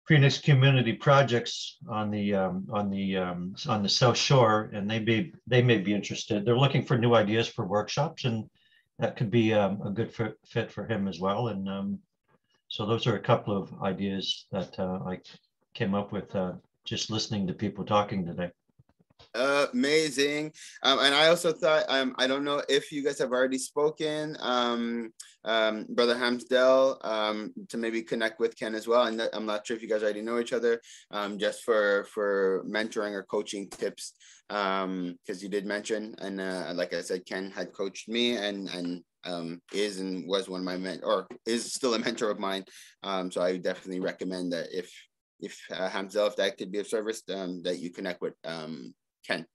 Phoenix Community Projects on the um, on the um, on the South Shore, and they be they may be interested. They're looking for new ideas for workshops, and that could be um, a good fit for him as well. And um, so those are a couple of ideas that uh, I came up with uh, just listening to people talking today. Amazing. Um, and I also thought, um, I don't know if you guys have already spoken, um, um, Brother Hamsdell, um, to maybe connect with Ken as well. And I'm not sure if you guys already know each other, um, just for for mentoring or coaching tips, because you did mention, and uh, like I said, Ken had coached me and and um, is and was one of my men or is still a mentor of mine. Um, so I definitely recommend that if if uh, Hamzel, if that could be of service, um, that you connect with um, Ken.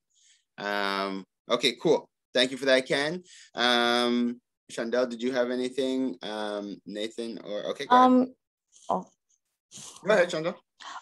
Um, okay, cool. Thank you for that, Ken. Um, Chandel, did you have anything? Um, Nathan or okay, go um, oh. Go ahead, Chandel.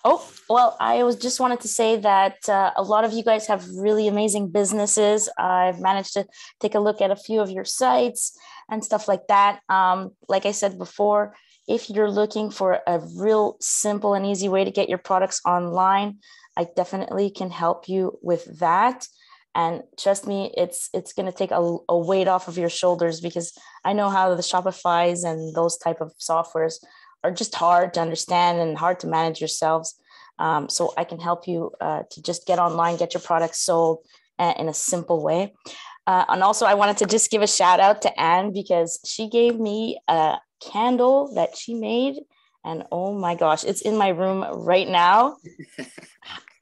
Oh, well, I was just wanted to say that uh, a lot of you guys have really amazing businesses. I've managed to take a look at a few of your sites and stuff like that. Um, like I said before, if you're looking for a real simple and easy way to get your products online, I definitely can help you with that. And trust me, it's it's going to take a, a weight off of your shoulders because I know how the Shopify's and those type of softwares are just hard to understand and hard to manage yourselves. Um, so I can help you uh, to just get online, get your products sold uh, in a simple way. Uh, and also, I wanted to just give a shout out to Anne because she gave me a candle that she made. And oh my gosh, it's in my room right now.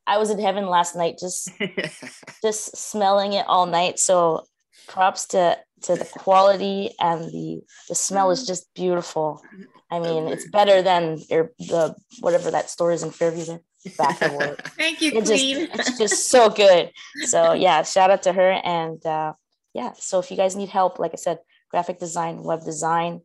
I was in heaven last night, just just smelling it all night. So props to to the quality and the the smell is just beautiful. I mean, it's better than your the whatever that store is in Fairview. Back Thank you, it Queen. Just, it's just so good. So yeah, shout out to her. And uh, yeah, so if you guys need help, like I said, graphic design, web design,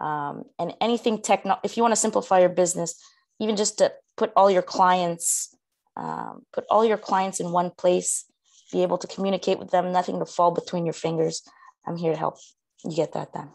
um, and anything techno, if you want to simplify your business, even just to put all your clients, um, put all your clients in one place, be able to communicate with them, nothing to fall between your fingers. I'm here to help you get that done.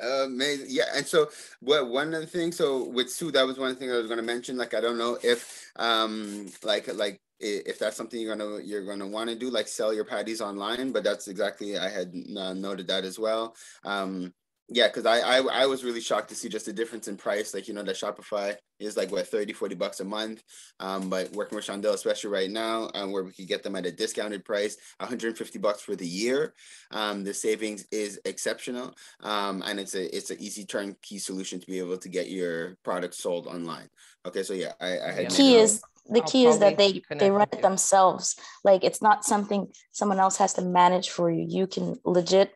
Amazing. Yeah. And so what one of the things, so with Sue, that was one thing I was going to mention. Like, I don't know if um like like if that's something you're gonna you're gonna want to do like sell your patties online but that's exactly i had noted that as well um yeah because I, I i was really shocked to see just the difference in price. Like you know that shopify is like what 30 40 bucks a month um but working with chandel especially right now um, where we could get them at a discounted price 150 bucks for the year um the savings is exceptional um and it's a it's an easy turnkey solution to be able to get your product sold online. Okay so yeah i, I had the key is the key is that they they run it themselves. Like it's not something someone else has to manage for you. You can legit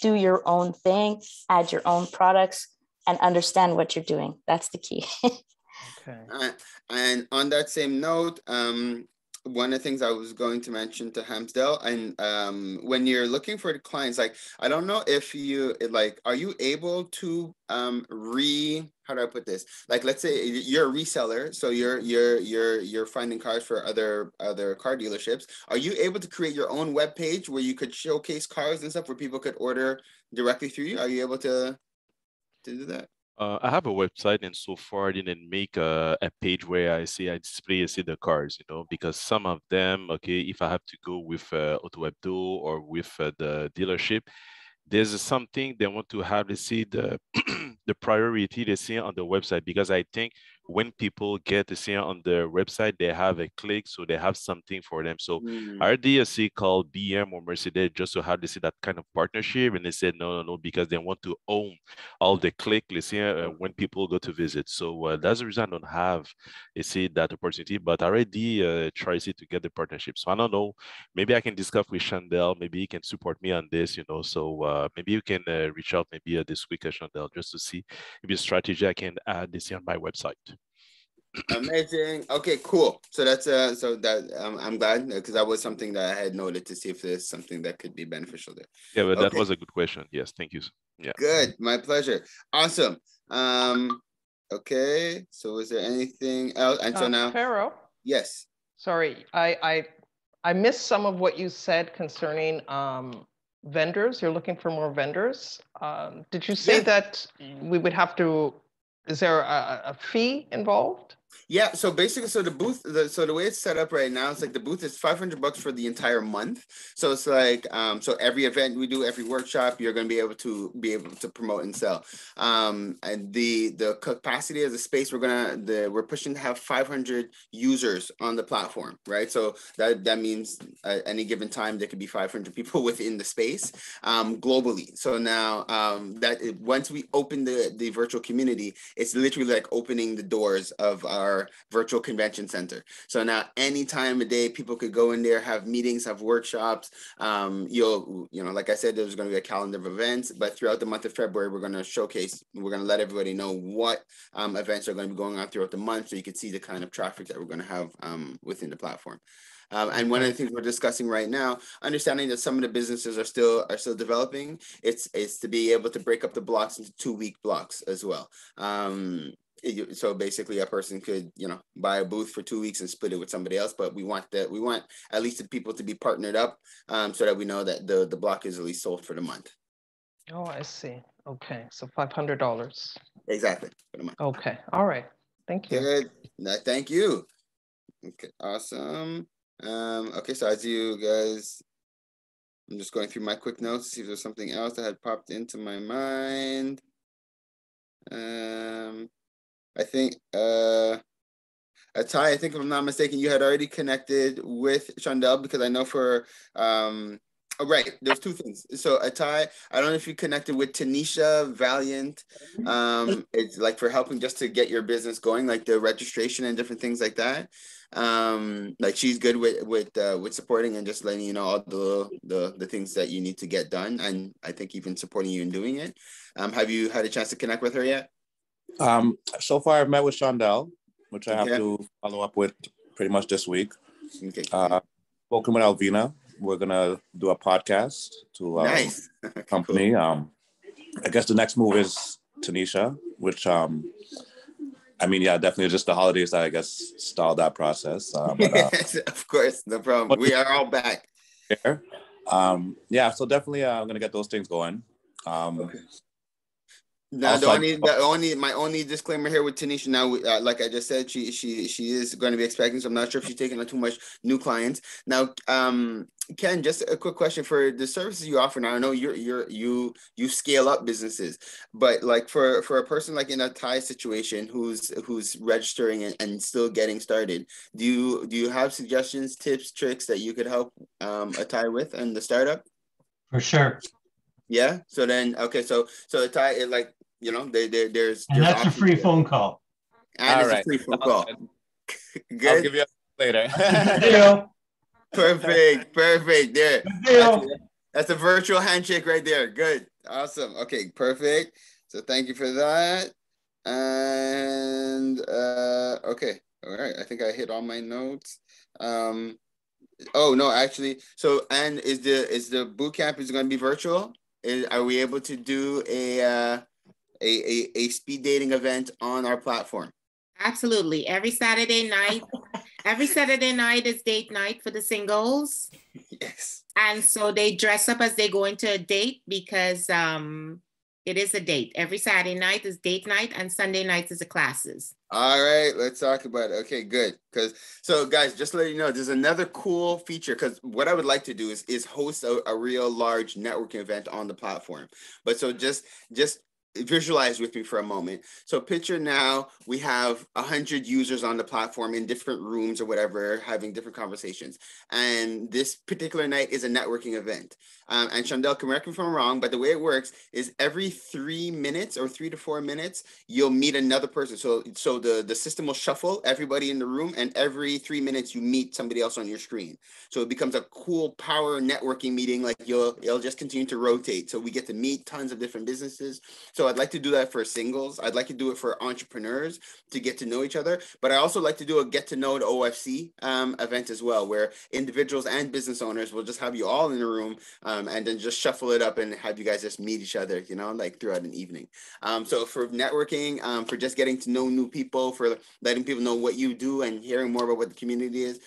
do your own thing, add your own products, and understand what you're doing. That's the key. okay. Uh, and on that same note, um, one of the things I was going to mention to Hamsdell, and um, when you're looking for clients, like I don't know if you like, are you able to um, re? How do I put this? Like, let's say you're a reseller, so you're you're you're you're finding cars for other other car dealerships. Are you able to create your own web page where you could showcase cars and stuff where people could order directly through you? Are you able to to do that? Uh, I have a website, and so far I didn't make a, a page where I say I display I see the cars, you know, because some of them, okay, if I have to go with uh, AutoHebdo or with uh, the dealership, there's something they want to have to see the the priority they see on the website because I think when people get to see it on their website, they have a click, so they have something for them. So Mm. our DSC called BM or Mercedes just to have to see that kind of partnership, and they said no, no, no, because they want to own all the click, let's see, uh, when people go to visit. So uh, that's the reason I don't have, you see, that opportunity. But I already uh, try see to get the partnership. So I don't know. Maybe I can discuss with Chandel. Maybe he can support me on this, you know. So uh, maybe you can uh, reach out maybe uh, this week, uh, Chandel, just to see maybe a strategy I can add this on my website. Amazing. Okay, cool. So that's uh so that um, I'm glad because that was something that I had noted to see if there's something that could be beneficial there. Yeah, but that was a good question. Yes, thank you. Yeah. Good. My pleasure. Awesome. Um okay. So is there anything else? And so Uh, now Pharaoh, yes. sorry, I, I, I missed some of what you said concerning um, vendors. You're looking for more vendors. Um, Did you say Yeah. that we would have to, is there a, a fee involved? Yeah, so basically, so the booth, the so the way it's set up right now, it's like the booth is five hundred bucks for the entire month. So it's like, um, so every event we do, every workshop, you're going to be able to be able to promote and sell. Um, and the the capacity of the space, we're gonna the we're pushing to have five hundred users on the platform, right? So that that means at any given time there could be five hundred people within the space, um, globally. So now, um, that it- once we open the the virtual community, it's literally like opening the doors of our virtual convention center. So now any time of day, people could go in there, have meetings, have workshops. Um, you'll, you know, like I said, there's going to be a calendar of events, but throughout the month of February, we're going to showcase, we're going to let everybody know what um, events are going to be going on throughout the month. So you can see the kind of traffic that we're going to have um, within the platform. Um, and one of the things we're discussing right now, understanding that some of the businesses are still are still developing, it's it's to be able to break up the blocks into two week blocks as well. Um, it- so basically, a person could you know buy a booth for two weeks and split it with somebody else. But we want that we want at least the people to be partnered up, um, so that we know that the the block is at least sold for the month. Oh, I see. Okay, so $500. Exactly for the month. Okay, all right. Thank you. Good. No, thank you. Okay, awesome. Um, okay, so as you guys, I'm just going through my quick notes to see if there's something else that had popped into my mind. Um, I think uh, Atai, I think if I'm not mistaken, you had already connected with Chandel because I know for um, oh, right, there's two things. So Atai, I don't know if you connected with Tanisha Valiant. Um, it's like for helping just to get your business going, like the registration and different things like that. Um, like she's good with with uh, with supporting and just letting you know all the the the things that you need to get done, and I think even supporting you in doing it. Um, have you had a chance to connect with her yet? Um, so far, I've met with Shondell, which I have Okay. to follow up with pretty much this week. Okay. Uh, spoken with Alvina. We're gonna do a podcast to uh, Nice. company. Um, I guess the next move is Tanisha, which um, I mean, yeah, definitely just the holidays that I guess stalled that process. Uh, but, uh, of course, no problem. We are all back. there. Um, yeah, so definitely uh, I'm gonna get those things going. Um, Now, the Also, I- only, the only, my only disclaimer here with Tanisha. Now, uh, like I just said, she, she, she is going to be expecting. So I'm not sure if she's taking on too much new clients. Now, um, Ken, just a quick question for the services you offer. Now, I know you're, you're, you, you scale up businesses, but like for, for a person like in Atai situation who's, who's registering and, and still getting started, do you, do you have suggestions, tips, tricks that you could help um, Atai with and the startup? For sure. Yeah. So then, okay. So, so Atai, it like, you know, there, there, there's, And there's that's a free there. phone call. And All it's a free phone Sounds call. good. Good. I'll give you a later. Deal. Perfect. Perfect. There. deal. That's, that's a virtual handshake right there. Good. Awesome. Okay. Perfect. So thank you for that. And uh okay. All right. I think I hit all my notes. Um oh no, actually. So and is the is the boot camp is gonna be virtual? Is, are we able to do a uh a, a, a speed dating event on our platform? Absolutely. Every Saturday night, every Saturday night is date night for the singles. Yes. And so they dress up as they go into a date because um, it is a date. Every Saturday night is date night and Sunday nights is the classes. All right, let's talk about it. Okay, good. Because so, guys, just to let you know, there's another cool feature. Because what I would like to do is is host a, a real large networking event on the platform. But so just just visualize with me for a moment. So picture now we have a hundred users on the platform in different rooms or whatever, having different conversations. And this particular night is a networking event. Um, and Chandel, can correct me if I'm wrong, but the way it works is every three minutes or three to four minutes, you'll meet another person. So so the, the system will shuffle everybody in the room, and every three minutes you meet somebody else on your screen. So it becomes a cool power networking meeting. Like you'll it'll just continue to rotate. So we get to meet tons of different businesses. So I'd like to do that for singles. I'd like to do it for entrepreneurs to get to know each other. But I also like to do a get to know the OFC um, event as well, where individuals and business owners will just have you all in the room. Um, and then just shuffle it up and have you guys just meet each other, you know, like throughout an evening. Um, so for networking, um, for just getting to know new people, for letting people know what you do and hearing more about what the community is,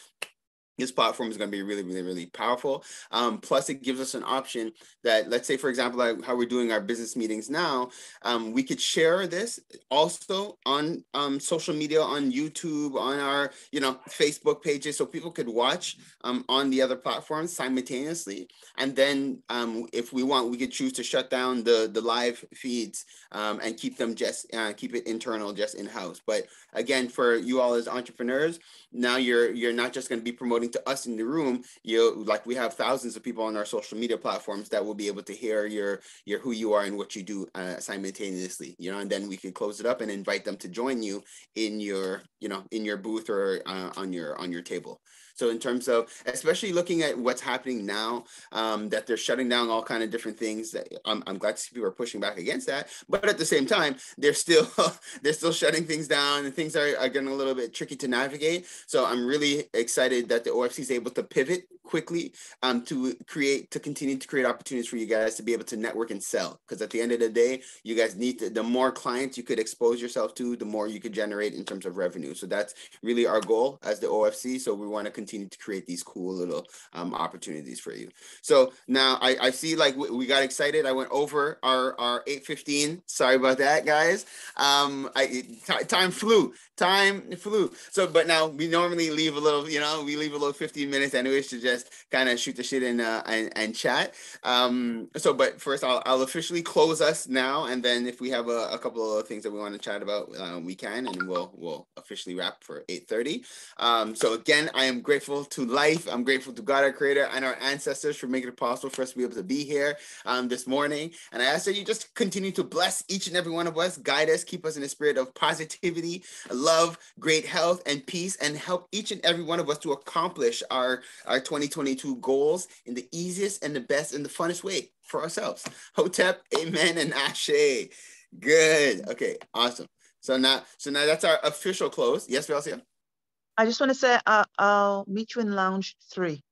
this platform is going to be really, really, really powerful. Um, plus, it gives us an option that, let's say, for example, like how we're doing our business meetings now, um, we could share this also on um, social media, on YouTube, on our, you know, Facebook pages, so people could watch um, on the other platforms simultaneously. And then, um, if we want, we could choose to shut down the the live feeds um, and keep them just uh, keep it internal, just in house. But again, for you all as entrepreneurs, now you're you're not just going to be promoting to us in the room you like we have thousands of people on our social media platforms that will be able to hear your your who you are and what you do uh, simultaneously you know and then we can close it up and invite them to join you in your you know in your booth or uh, on your on your table so in terms of, especially looking at what's happening now, um, that they're shutting down all kind of different things. That I'm, I'm glad to see people are pushing back against that. But at the same time, they're still they're still shutting things down, and things are, are getting a little bit tricky to navigate. So I'm really excited that the OFC is able to pivot quickly um, to create to continue to create opportunities for you guys to be able to network and sell. Because at the end of the day, you guys need to, the more clients you could expose yourself to, the more you could generate in terms of revenue. So that's really our goal as the OFC. So we want to continue continue to create these cool little um, opportunities for you. So now I, I see like we, we got excited. I went over our, our 815. Sorry about that, guys. Um, I, time flew time flew. So, but now we normally leave a little, you know, we leave a little 15 minutes anyways to just kind of shoot the shit and, uh, and, and chat. Um, so, but first I'll, I'll officially close us now. And then if we have a, a couple of things that we want to chat about, uh, we can, and we'll, we'll officially wrap for 830. Um, so again, I am grateful to life. I'm grateful to God, our creator and our ancestors for making it possible for us to be able to be here um, this morning. And I ask that you just continue to bless each and every one of us, guide us, keep us in a spirit of positivity, love, love, great health, and peace, and help each and every one of us to accomplish our, our 2022 goals in the easiest and the best and the funnest way for ourselves. Hotep, amen, and ashe. Good. Okay, awesome. So now, so now that's our official close. Yes, Velcia? I just want to say uh, I'll meet you in lounge three.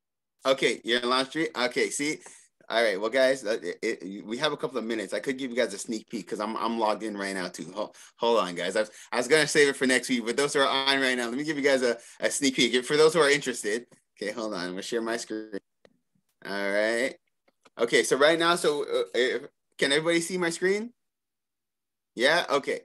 Okay, you're in lounge three. Okay, see, all right, well, guys, it, it, we have a couple of minutes. I could give you guys a sneak peek because I'm I'm logged in right now too. Hold, hold on, guys. I was, I was gonna save it for next week, but those who are on right now, let me give you guys a, a sneak peek. For those who are interested, okay, hold on. I'm gonna share my screen. All right. Okay, so right now, so uh, can everybody see my screen? Yeah. Okay.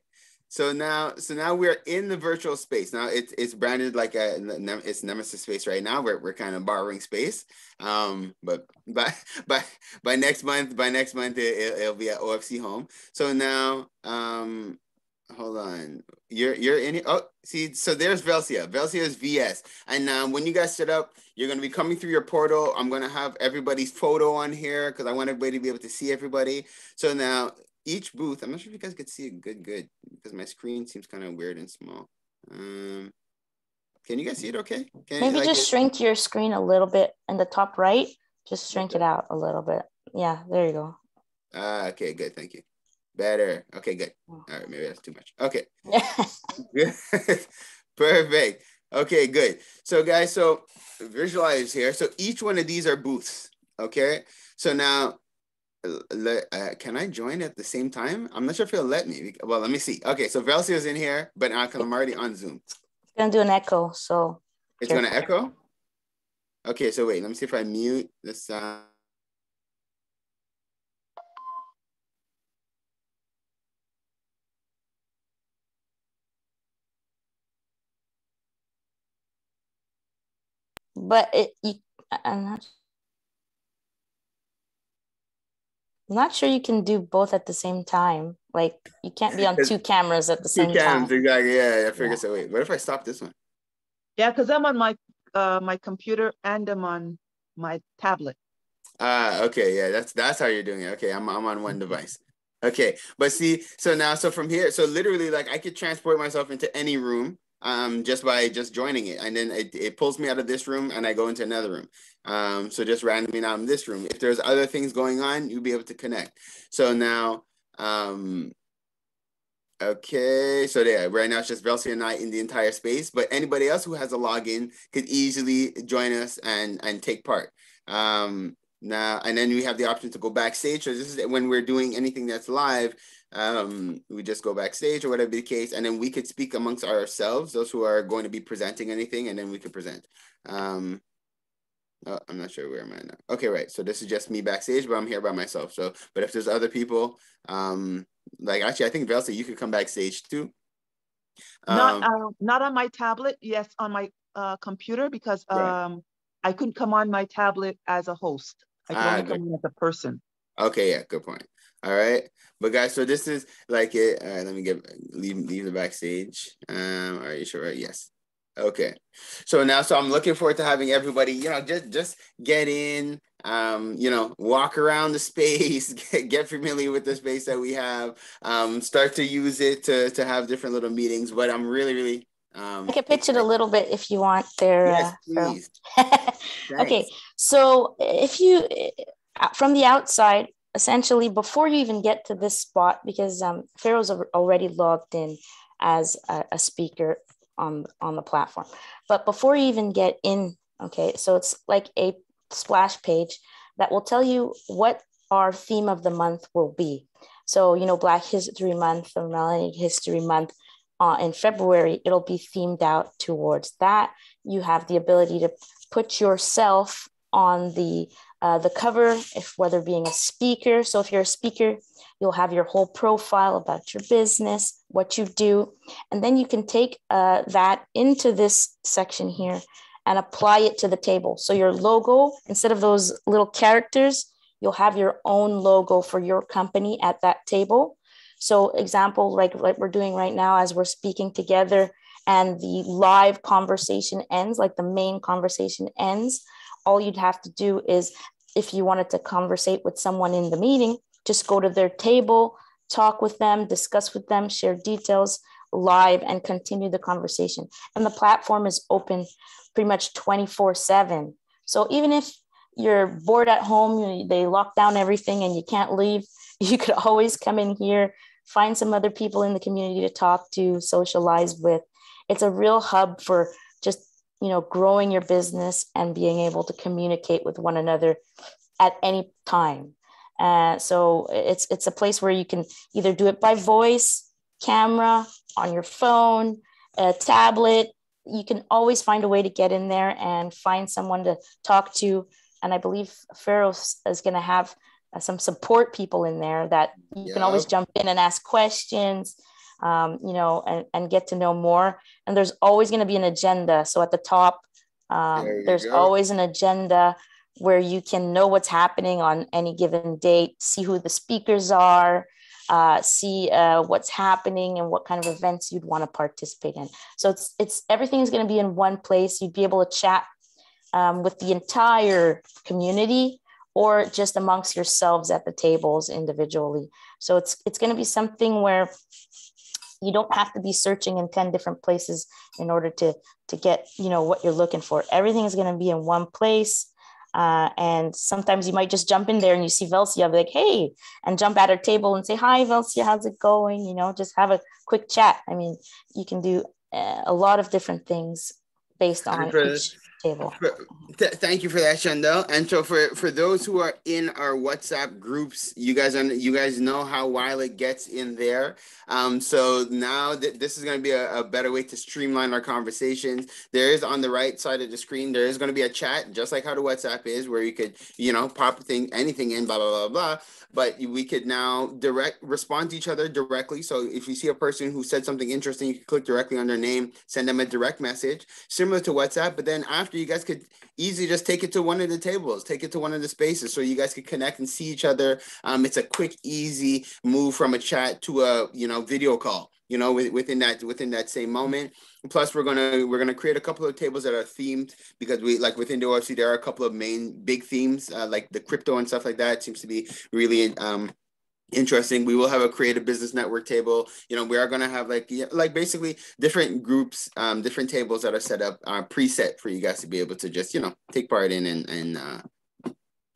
So now, so now we're in the virtual space. Now it's it's branded like a it's Nemesis space right now. We're we're kind of borrowing space. Um, but by by by next month, by next month it, will be at OFC home. So now, um, hold on. You're you're in. Oh, see, so there's Velcia. Velcia is VS. And now when you guys set up, you're gonna be coming through your portal. I'm gonna have everybody's photo on here because I want everybody to be able to see everybody. So now each booth, I'm not sure if you guys could see it good, good, because my screen seems kind of weird and small. Um, can you guys see it okay? Can Maybe like just shrink your screen a little bit in the top right. Just shrink it out a little bit. Yeah, there you go. Ah, okay, good. Thank you. Better. Okay, good. All right, maybe that's too much. Okay. Perfect. Okay, good. So guys, so visualize here. So each one of these are booths. Okay. So now let, uh, can I join at the same time? I'm not sure if it'll let me. Well, let me see. Okay, so is in here, but I'm already on Zoom. It's gonna do an echo, so. It's gonna echo? Okay, so wait, let me see if I mute the sound. But it, you, I'm not I'm not sure you can do both at the same time. Like you can't be on two cameras at the same Two cams, time. exactly. Yeah, I figured so. Wait, what if I stop this one? Yeah, because I'm on my uh, my computer and I'm on my tablet. Ah, okay, yeah, that's that's how you're doing it. Okay, I'm I'm on one device. Okay, but see, so now, so from here, so literally, like I could transport myself into any room, um, just by just joining it, and then it, it pulls me out of this room, and I go into another room. Um, so just randomly now in this room. If there's other things going on, you'll be able to connect. So now, um, Okay, so there, right now it's just Velcia and I in the entire space, but anybody else who has a login could easily join us and and take part. Um, now, and then we have the option to go backstage. So this is when we're doing anything that's live, um, we just go backstage or whatever the case, and then we could speak amongst ourselves, those who are going to be presenting anything, and then we could present. Um, oh, I'm not sure where am I now. Okay, right. So this is just me backstage, but I'm here by myself. So, but if there's other people, um, like actually, I think Velcia, you could come backstage too. not Um, uh, not on my tablet. Yes, on my uh, computer because Right. um, I couldn't come on my tablet as a host. I could Ah, only come in as a person. Okay, yeah, good point. All right, but guys, so this is like it. All right, let me get leave leave the backstage. Um, are you sure? Yes. Okay. So now, so I'm looking forward to having everybody. You know, just just get in. Um, you know, walk around the space, get, get familiar with the space that we have. Um, start to use it to to have different little meetings. But I'm really, really um. I can pitch it a little bit if you want there. Yes, uh, please. Okay, so if you uh, from the outside, essentially before you even get to this spot, because um, Pharaoh's al- already logged in as a, a speaker on on the platform, but before you even get in, okay, so it's like a splash page that will tell you what our theme of the month will be. So you know, Black History Month or Melanie History Month. Uh, in February, it'll be themed out towards that. You have the ability to put yourself on the uh, the cover, if whether being a speaker. So if you're a speaker, you'll have your whole profile about your business, what you do, and then you can take uh, that into this section here and apply it to the table. So your logo, instead of those little characters, you'll have your own logo for your company at that table. So example, like like we're doing right now as we're speaking together and the live conversation ends, like the main conversation ends, all you'd have to do is if you wanted to conversate with someone in the meeting, just go to their table, talk with them, discuss with them, share details live and continue the conversation. And the platform is open pretty much 24 7. So even if you're bored at home, they lock down everything and you can't leave, you could always come in here, find some other people in the community to talk to, socialize with. It's a real hub for you know growing your business and being able to communicate with one another at any time. Uh, so it's it's a place where you can either do it by voice, camera, on your phone, a tablet. You can always find a way to get in there and find someone to talk to. And I believe Pharaoh is going to have uh, some support people in there that you can always jump in and ask questions, um, you know, and, and get to know more. And there's always going to be an agenda. So at the top, um, There there's go. always an agenda where you can know what's happening on any given date, see who the speakers are, uh, see uh, what's happening and what kind of events you'd want to participate in. So it's it's everything is going to be in one place. You'd be able to chat um, with the entire community or just amongst yourselves at the tables individually. So it's it's going to be something where you don't have to be searching in 10 different places in order to to get you know what you're looking for everything is going to be in one place uh, and sometimes you might just jump in there and you see Velcia, be like, hey, and jump at her table and say, hi, Velcia, how's it going? You know, just have a quick chat. I mean, you can do uh, a lot of different things based on each table. Th- thank you for that, Shandell. And so for for those who are in our WhatsApp groups, you guys are you guys know how wild it gets in there. Um, so now this is going to be a, a better way to streamline our conversations. There is on the right side of the screen, there is going to be a chat, just like how the WhatsApp is, where you could you know pop thing anything in, blah blah blah blah. But we could now direct respond to each other directly. So if you see a person who said something interesting, you can click directly on their name, send them a direct message, similar to WhatsApp. But then after after, you guys could easily just take it to one of the tables, take it to one of the spaces so you guys could connect and see each other. Um, it's a quick, easy move from a chat to a, you know, video call, you know, within that, within that same moment. Plus we're to, we're to create a couple of tables that are themed because we like within the OFC, there are a couple of main big themes, uh, like the crypto and stuff like that seems to be really, um, interesting. We will have a creative business network table. You know we are going to have like like basically different groups um different tables that are set up uh preset for you guys to be able to just you know take part in and and uh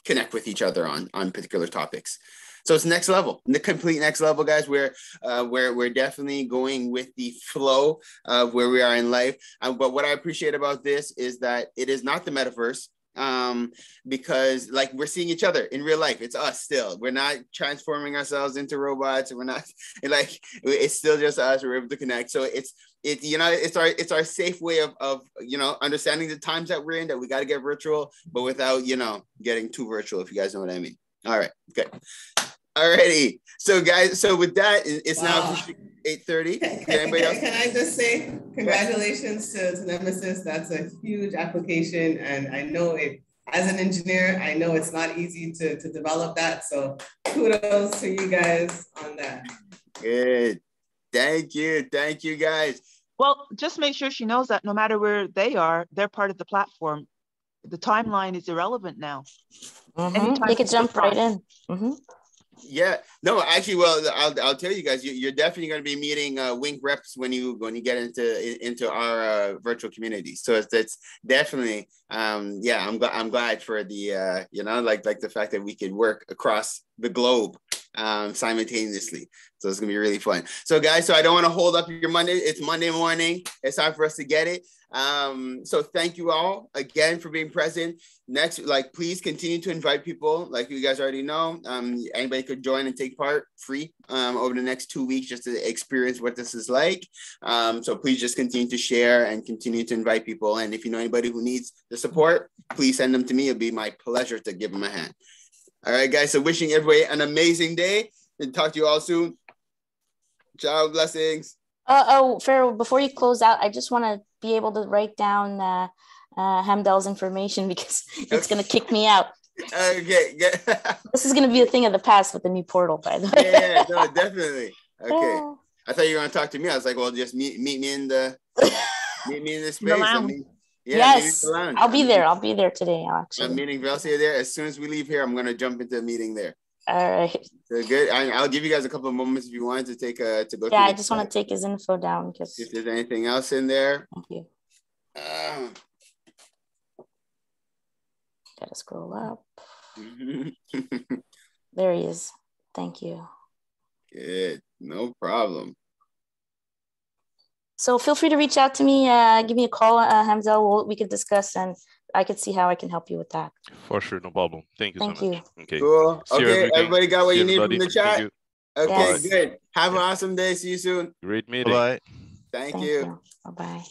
connect with each other on on particular topics. So it's next level the complete next level guys. We're uh where we're definitely going with the flow of where we are in life. Um, but what i appreciate about this is that it is not the metaverse um, because like we're seeing each other in real life. It's us still. We're not transforming ourselves into robots. We're not like it's still just us. We're able to connect. So it's it you know it's our it's our safe way of of you know understanding the times that we're in that we got to get virtual, but without you know getting too virtual. If you guys know what I mean. All right. Okay. Alrighty. So guys, so with that, it's wow. now 8:30. Can, can, can, I just say congratulations to, to Nemesis? That's a huge application. And I know it as an engineer, I know it's not easy to, to develop that. So kudos to you guys on that. Good. Thank you. Thank you guys. Well, just make sure she knows that no matter where they are, they're part of the platform. The timeline is irrelevant now. Mm-hmm. They could jump right in. Mm-hmm. Yeah, no, actually, well, I'll, I'll tell you guys, you, are definitely going to be meeting uh, Wink reps when you when you get into into our uh, virtual community. So it's, it's definitely, um, yeah, I'm glad I'm glad for the uh, you know like like the fact that we could work across the globe um, simultaneously. So it's gonna be really fun. So guys, so I don't want to hold up your Monday. It's Monday morning. It's time for us to get it. Um, so thank you all again for being present. Next, like please continue to invite people. Like you guys already know, um, anybody could join and take part free um, over the next two weeks just to experience what this is like. Um, so please just continue to share and continue to invite people. And if you know anybody who needs the support, please send them to me. It'll be my pleasure to give them a hand. All right, guys. So wishing everybody an amazing day and talk to you all soon. Ciao, blessings. Uh, oh, Pharaoh, before you close out, I just want to be able to write down uh, uh, Hamdel's information because it's going to kick me out. Okay. this is going to be a thing of the past with the new portal, by the way. yeah, no, definitely. Okay. I thought you were going to talk to me. I was like, well, just meet meet me in the meet me in the space. I mean, yeah, yes, I'll be there. I'll be there today. Actually, I'm meeting Velcia there. As soon as we leave here, I'm going to jump into a meeting there. All right. So good. I, will give you guys a couple of moments if you wanted to take a to go. Yeah, I just want to take his info down because if there's anything else in there. Thank you. Um, Gotta scroll up. there he is. Thank you. Good. No problem. So feel free to reach out to me. Uh, give me a call, uh, Hamzel. We'll, we could discuss and I could see how I can help you with that. For sure, no problem. Thank you Thank so you. much. Okay. Cool. See okay, everybody got what see you need from the chat. Okay, yes. good. Have an awesome day. See you soon. Great meeting. Bye. Thank, Thank you. you. Bye bye.